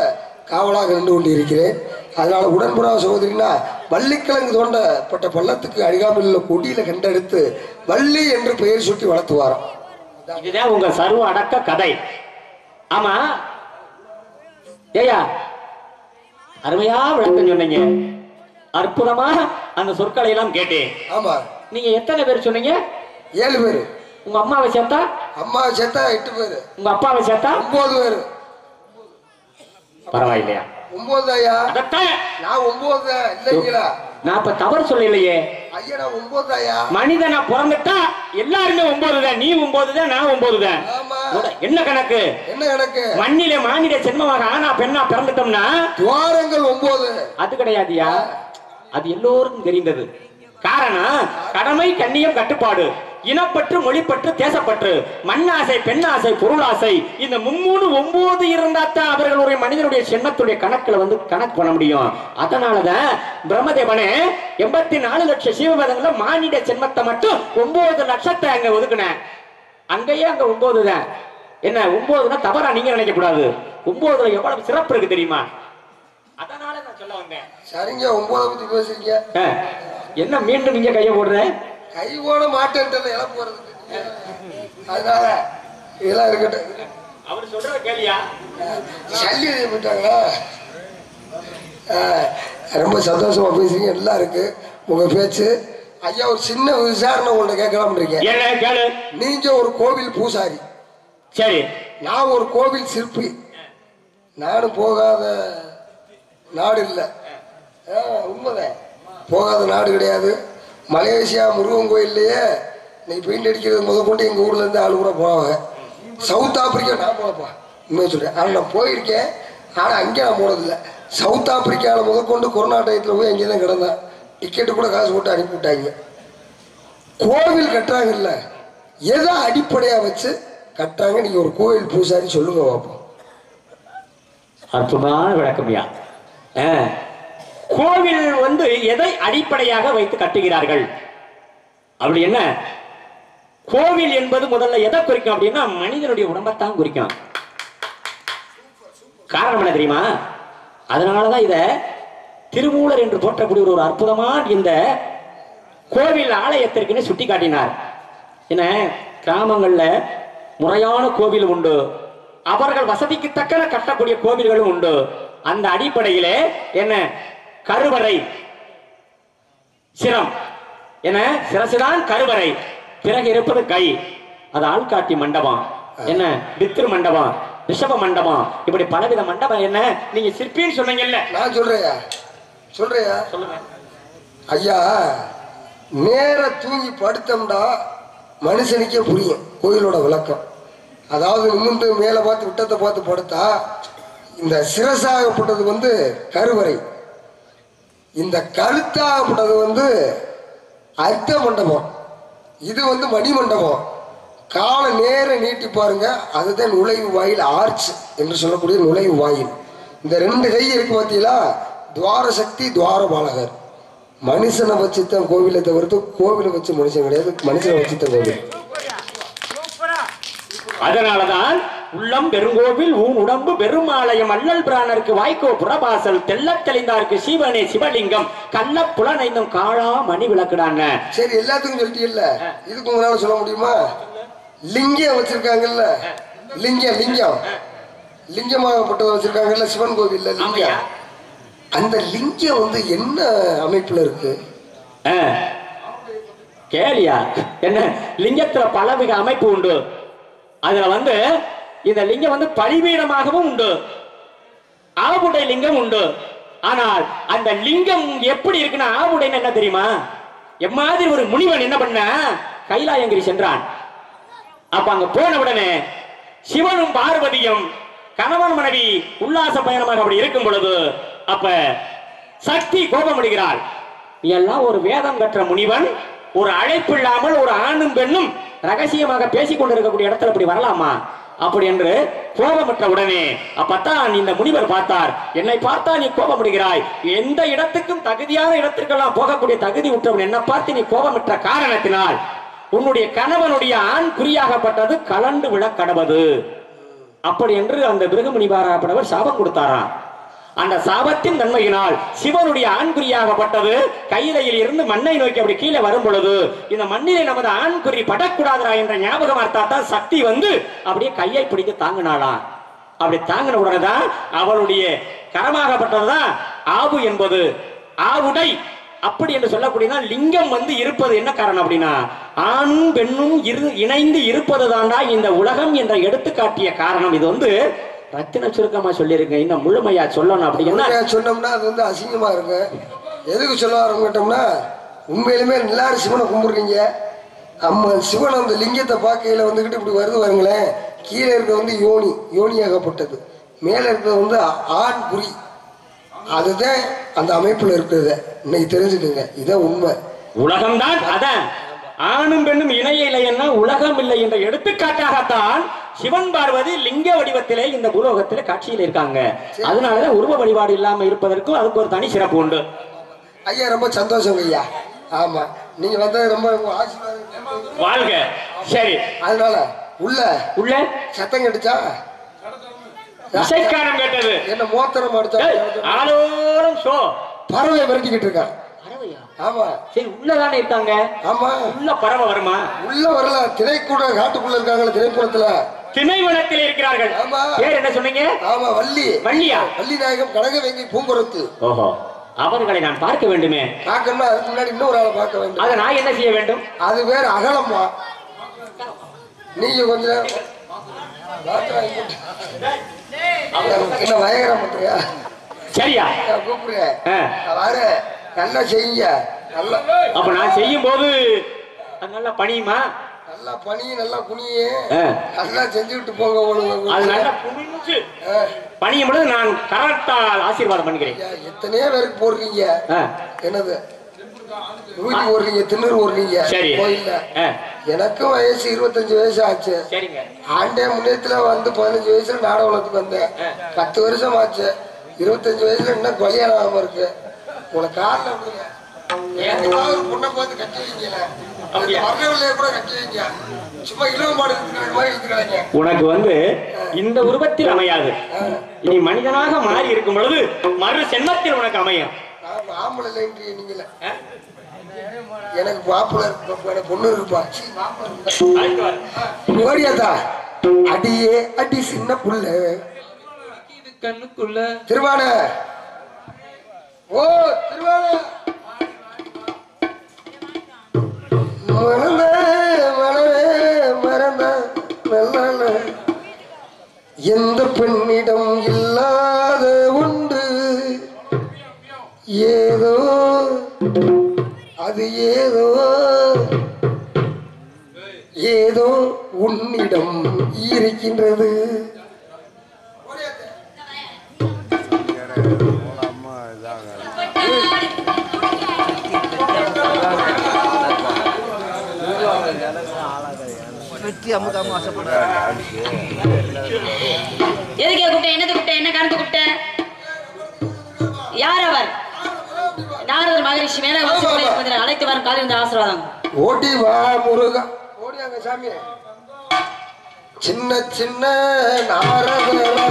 காவலாக நின்று கொண்டு இருக்கிறேன் அதனால உடன்புறா சகோதரினா வள்ளிக்கிழங்கு தோண்டப்பட்ட பள்ளத்துக்கு அருகாமையில் உள்ள கொடியில கண்டெடுத்து வள்ளி என்று பெயர் சுட்டி வளர்த்து வாரோம் இதுதான் உங்க சர்வ அடக்க கதை. ஆமா. ஏயா அருமையா விளக்கம் சொன்னீங்க. அற்புதமா அந்த சொற்களை எல்லாம் கேட்டேன். ஆமா. நீங்க எத்தனை பேர் சொன்னீங்க? ஏழு பேர். உங்க அம்மாவை சேர்த்தா? அம்மா சேர்த்தா எட்டு பேர். உங்க அப்பாவை சேர்த்தா? ஒன்பது பேர். பரவாயில்லையா? ஒன்பது ஐயா. நான் ஒன்பது இல்லைங்களா? நான் இப்ப தவறு சொல்லலையே. ஐயா ஒன்பது ஐயா? மனிதனா பிறந்துட்டா எல்லாருமே ஒன்பது தான். நீ ஒன்பது தான் நான் ஒன்பது தான். ஆமா. என்ன கணக்கு? என்ன கணக்கு? மண்ணிலே மானிட ஜென்மமாக ஆனா பெண்ணா பிறந்துட்டோம்னா? துவாரங்கள் ஒன்பது. அது கிடையாதுயா. அது எல்லோருக்கும் தெரிந்தது. காரணம் கடமை கண்ணியம் கட்டுப்பாடு. இனப்பற்று மொழிப்பற்று தேசப்பற்று. மண்ணாசை பெண்ணாசை பொருளாசை. இந்த மும்மூணு ஒன்பது இருந்தா தான் அவர்களுடைய மனிதனுடைய சென்னத்துடைய கணக்குல வந்து கணக்கு பண்ண முடியும். அதனாலதான் பிரம்மதேவனே எண்பத்தி நாலு லட்சம் சீவபதங்கள மானிட சென்மத்தை மட்டும் ஒன்பது லட்சத்தை அங்க ஒதுக்குனேன் அங்கேயே அங்க ஒன்பது தான் என்ன ஒன்பதுனா தவறா நீங்க நினைக்க கூடாது. ஒன்பதுல எவ்வளவு சிறப்பு இருக்கு தெரியுமா? அதனால நான் சொல்ல வந்தேன். சரிங்க ஒன்பதை பத்தி பேசுறீங்க. என்ன மீண்டும் நீங்க கைய போடுற? கை ஓட மாட்டேன்ட்டு இழப்பு போறதுக்கு அதனால இதெல்லாம் இருக்கட்டும். அவர் சொல்ற கேளியா? சல்லி போயிட்டாங்களா ரொம்ப சந்தோஷமா பேசுறீங்க. எல்லாம் இருக்கு. உங்க பேச்சு. ஐயா ஒரு சின்ன விசாரணை உங்கள்ட்ட கேட்கலாம்னு இருக்கேன். நீங்க ஒரு கோவில் பூசாரி. சரி. நான் ஒரு கோவில் சிற்பி. நானும் போகாத நாடு இல்லை. உண்மைதான். போகாத நாடு கிடையாது. மலேசியா முருகன் கோயில்லையே நீ பெயிண்ட் அடிக்கிறது முத கொண்டு எங்கள் ஊர்ல இருந்து ஆளு கூட போவாங்க. சவுத் ஆப்பிரிக்கா நான் போனப்பா உண்மையை சொல்றேன். ஆனால் நான் போயிருக்கேன். ஆனால் அங்கே நான் போனதில்லை. சவுத் ஆப்பிரிக்காவில் முத கொண்டு கொரோனா டயத்தில் போய் அங்கே தான் கிடந்தேன். டிக்கெட்டு கூட காசு போட்டு அனுப்பிவிட்டாங்க கோவில் கட்டுறாங்கல்ல. எதை அடிப்படையாக வச்சு கட்டுறாங்க? நீங்க ஒரு கோவில் பூசாரி சொல்லுங்க பார்ப்போம் அற்புதமான விளக்கம்யா. ஆ. கோவில் வந்து எதை அடிப்படையாக வைத்து கட்டுகிறார்கள்? அப்படி என்ன? கோவில் என்பது முதல்ல எதை குறிக்கும் அப்படின்னா மனிதனுடைய உடம்பைத்தான் குறிக்கும். காரணம் என்ன தெரியுமா? அதனாலதான் இத திருமூலர் என்று போற்றக்கூடிய ஒரு அற்புதமான இந்த கோவில் ஆலயத்திற்குன்னு சுட்டி காட்டினார் என்ன? கிராமங்கள்ல முறையான கோவில் உண்டு. அவர்கள் வசதிக்கு தக்கன கட்டக்கூடிய கோவில்களும் உண்டு. அந்த அடிப்படையிலே என்ன? கருவறை சிரம். என்ன? சிரசுதான் கருவறை. பிறகு இருப்பது கை. அது ஆள்காட்டி மண்டபம். என்ன? பித்ரு மண்டபம். ரிஷப மண்டபம். இப்படி பலவித மண்டபம் என்ன? நீங்க சிற்பின்னு சொன்னீங்கல்ல. நான் சொல்றேயா? சொல்றேயா? சொல்லுங்க. ஐயா நேர தூங்கி படுத்தோம்டா மனுஷனுக்கே புரியும் கோயிலோட விளக்கம். அதாவது நிமிர்ந்து மேலே பார்த்து விட்டத்தை பார்த்து படுத்தா இந்த சிரசாகப்பட்டது வந்து கருவறை. இந்த கழுத்தாகப்பட்டது வந்து அர்த்த மண்டபம் இது வந்து மணி மண்டபம் காலை நேர நீட்டி பாருங்க அதுதான் நுழைவு வாயில் ஆர்ச் என்று சொல்லக்கூடிய நுழைவு வாயில். இந்த ரெண்டு கை இருக்கு பார்த்தீங்களா துவார சக்தி துவார பாலகர் மனுஷனை வச்சு தான் கோவிலை தவிர்த்து கோவிலை வச்சு மனுஷன் கிடையாது மனுஷனை வச்சு தான் கோவில். அதனாலதான் உள்ளம் பெருங்கோவில் ஊன் உடம்பு பெருமாலயம் அல்லல் பிராணருக்கு வாய்க்கோ புறபாசல் தெள்ளத் தெளிந்தார்க்கு சிவனே சிவலிங்கம் கள்ள புலனைந்தும் காளா மணி விளக்குடான சரி எல்லாத்துக்கும் சொல்லிட்டீங்கல்ல இதுக்கு உங்களால சொல்ல முடியுமா? லிங்கம் வச்சிருக்காங்கல்ல? லிங்கம் லிங்கம். லிங்கமாகப்பட்டது வச்சிருக்காங்கல்ல? சிவன் கோவில்ல லிங்கம். அந்த லிங்கம் வந்து என்ன அமைப்புல இருக்கு. கேளியா? என்ன? லிங்கத்துல பலவித அமைப்பு உண்டு. அதுல வந்து இந்த லிங்கம் வந்து பலிபீடமாகவும் உண்டு. ஆவுடை லிங்கம் உண்டு. ஆனால் அந்த லிங்கம் எப்படி இருக்குன்னா ஆவுடைன்னு என்ன தெரியுமா? எம்மாதிரி ஒரு முனிவன் என்ன பண்ண? கைலாயங்கிரி சென்றான். அப்ப அங்க போன உடனே சிவனும் பார்வதியும் கணவன் மனைவி உல்லாச பயணமாக அப்படி இருக்கும் பொழுது அப்ப சக்தி கோபமடைகிறாள் நீ எல்லாம் ஒரு வேதம் கற்ற முனிவன். ஒரு அழைப்பு இல்லாமல் ஒரு ஆணும் பெண்ணும் ரகசியமாக பேசிக் கொண்டிருக்கக்கூடிய இடத்துல அப்படி வரலாமா? அப்படி என்று கோபமற்ற உடனே அப்பத்தான் இந்த முனிவர் பார்த்தார். என்னை பார்த்தா நீ கோபப்படுகிறாய். எந்த இடத்துக்கும் தகுதியான இடத்திற்கெல்லாம் போகக்கூடிய தகுதி உற்றவன் என்ன பார்த்து நீ கோபமற்ற காரணத்தினால் உன்னுடைய கணவனுடைய ஆண் குறியாகப்பட்டது கலண்டு விழக் கடவது. அப்படி என்று அந்த பிருகமுனிவாராப்படவர் சாபம் கொடுத்தாராம். அந்த சாபத்தின் தன்மையினால் சிவனுடைய ஆண்குறியாகப்பட்டது கையிலையில் இருந்து மண்ணை நோக்கி அப்படி கீழே வரும் பொழுது இந்த மண்ணிலே நமது ஆண்குறி படக்கூடாதா என்ற ஞாபகம் தான் சக்தி வந்து அப்படியே கையை பிடித்து தாங்கினாளாம் அப்படி தாங்கின உடனேதான் அவளுடைய கரமாகப்பட்டதுதான் ஆவு என்பது. ஆவுடை அப்படி என்று சொல்லக்கூடியதான் லிங்கம் வந்து இருப்பது என்ன காரணம் அப்படின்னா ஆணும் பெண்ணும் இரு இணைந்து இருப்பது தாண்டா இந்த உலகம் என்ற எடுத்துக்காட்டிய காரணம். இது வந்து ரத்தின சுருக்கமா சொல்லியிருக்கேன் இன்னும் முழுமையா சொல்லணும் அப்படின்னா சொன்னோம்னா அது வந்து அசிங்கமா இருக்கு. எதுக்கு சொல்ல ஆரம்பிட்டோம்னா உண்மையிலுமே எல்லாரும் சிவனை கும்பிடுறீங்க. அம்மா சிவன் அந்த லிங்கத்தை பார்க்கையில வந்துக்கிட்டு இப்படி வருது பாருங்களேன் கீழே இருக்கிறது வந்து யோனி யோனியாகப்பட்டது. மேலே இருக்கிறது வந்து ஆண் குறி. அதுதான் அந்த அமைப்புல இருக்கிறது. இன்னைக்கு தெரிஞ்சுக்கோங்க இதான் உண்மை. உலகம்தான் அதான். ஆணும் பெண்ணும் இணை இல்லைன்னா உலகம் இல்லை என்ற எடுத்துக்காட்டாகத்தான் சிவன் பார்வதி லிங்க வடிவத்திலே இந்த பூலோகத்திலே காட்சியில் இருக்காங்க. அதனாலதான் உருவ வழிபாடு இல்லாம இருப்பதற்கும் அதுக்கு ஒரு தனி சிறப்பு உண்டு. ஐயா ரொம்ப சந்தோஷம் ஐயா. ஆமா. நீங்க வந்தது ரொம்ப வாழ்க. சரி. அதனால உள்ள. உள்ள? சத்தம் கடிச்சா இசைக்காரம் கேட்டது. என்ன மோத்திரம் அடிச்சா? ஏய், ஆலோலம் ஷோ பறவை மிரட்டிக்கிட்டு இருக்கான் ஆமா. சரி உள்ளதானே இருக்காங்க? ஆமா. உள்ள பறவை வருமா? உள்ள வரல. திரைக்கூட காட்டுக்குள்ள இருக்காங்களே திரைப்படத்துல திணைவனத்தில் இருக்கிறார்கள். பேர் என்ன சொன்னீங்க? ஆமா வள்ளி. வள்ளியா? வள்ளி நாயகம் கனக வெங்கி பூங்குறத்து ஓஹோ. அவர்களை நான் பார்க்க வேண்டுமே. பார்க்கணும்னா அதுக்கு முன்னாடி இன்னொரு ஆளை பார்க்க வேண்டும். அதை நான் என்ன செய்ய வேண்டும்? அது வேற அகலமா நீங்க கொஞ்சம் என்ன வயகரம் பண்றியா? சரியா? வரேன். நல்லா செய்யுங்க. நல்லா. அப்ப நான் செய்யும் போது நல்லா பணியுமா? நல்லா பனி நல்லா குனியே. நல்லா செஞ்சுக்கிட்டு போங்க அது நல்லா குனிஞ்சு. பணியும் பொழுது நான் கரத்தால் ஆசீர்வாதம் பண்ணுகிறேன். எத்தனையோ பேருக்கு போடுறீங்க என்னது? வீட்டுக்கு ஓடுறீங்க திண்ணூர் ஓடுறீங்க கோயில்ல. எனக்கும் வயசு இருபத்தஞ்சு வயசு ஆச்சு. ஆண்டே முன்னேத்துல வந்து பதினஞ்சு வயசுல நாடகத்துக்கு வந்தேன். பத்து வருஷம் ஆச்சு. இருபத்தஞ்சு வயசுல இன்னும் ஆகாம இருக்கு. உங்களை கார்ல பொண்ணை பார்த்து கட்டி வைக்கல உனக்கு வந்து இந்த உருவத்தில் அமையாது. நீ மனிதனாக மாறி இருக்கும் பொழுது மறு சென்மத்தில் உனக்கு அமையும்? எனக்கு மாப்பிள்ளை பொண்ணு. ஓடியாதா அடியே அடி சின்ன புள்ள. கண்ணுக்குள்ள. திருவான. ஓ திருவான. எந்த பெண்ணிடம் இல்லாத உண்டு ஏதோ அது ஏதோ ஏதோ உன்னிடம் இருக்கின்றது. எதுக்கு கூப்பிட்ட? என்னது கூப்பிட்ட? என்ன காரணத்தை கூப்பிட்ட? யார் அவர்? நாரதர் மகரிஷி மேல அழைத்து வரும் காலில் இந்த ஆசீர்வாதம். ஓடி வா முருகா. ஓடியாங்க சாமி. சின்ன சின்ன நாரதரா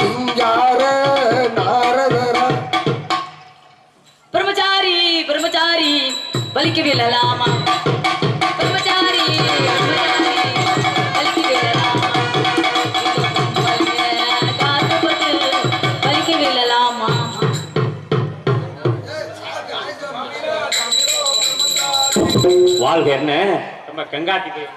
சிங்கார நாரதரா. பிரம்மச்சாரி பிரம்மச்சாரி பலிக்கு விழலாமா? வாழ்க என்ன? ரொம்ப கங்காத்தி போய்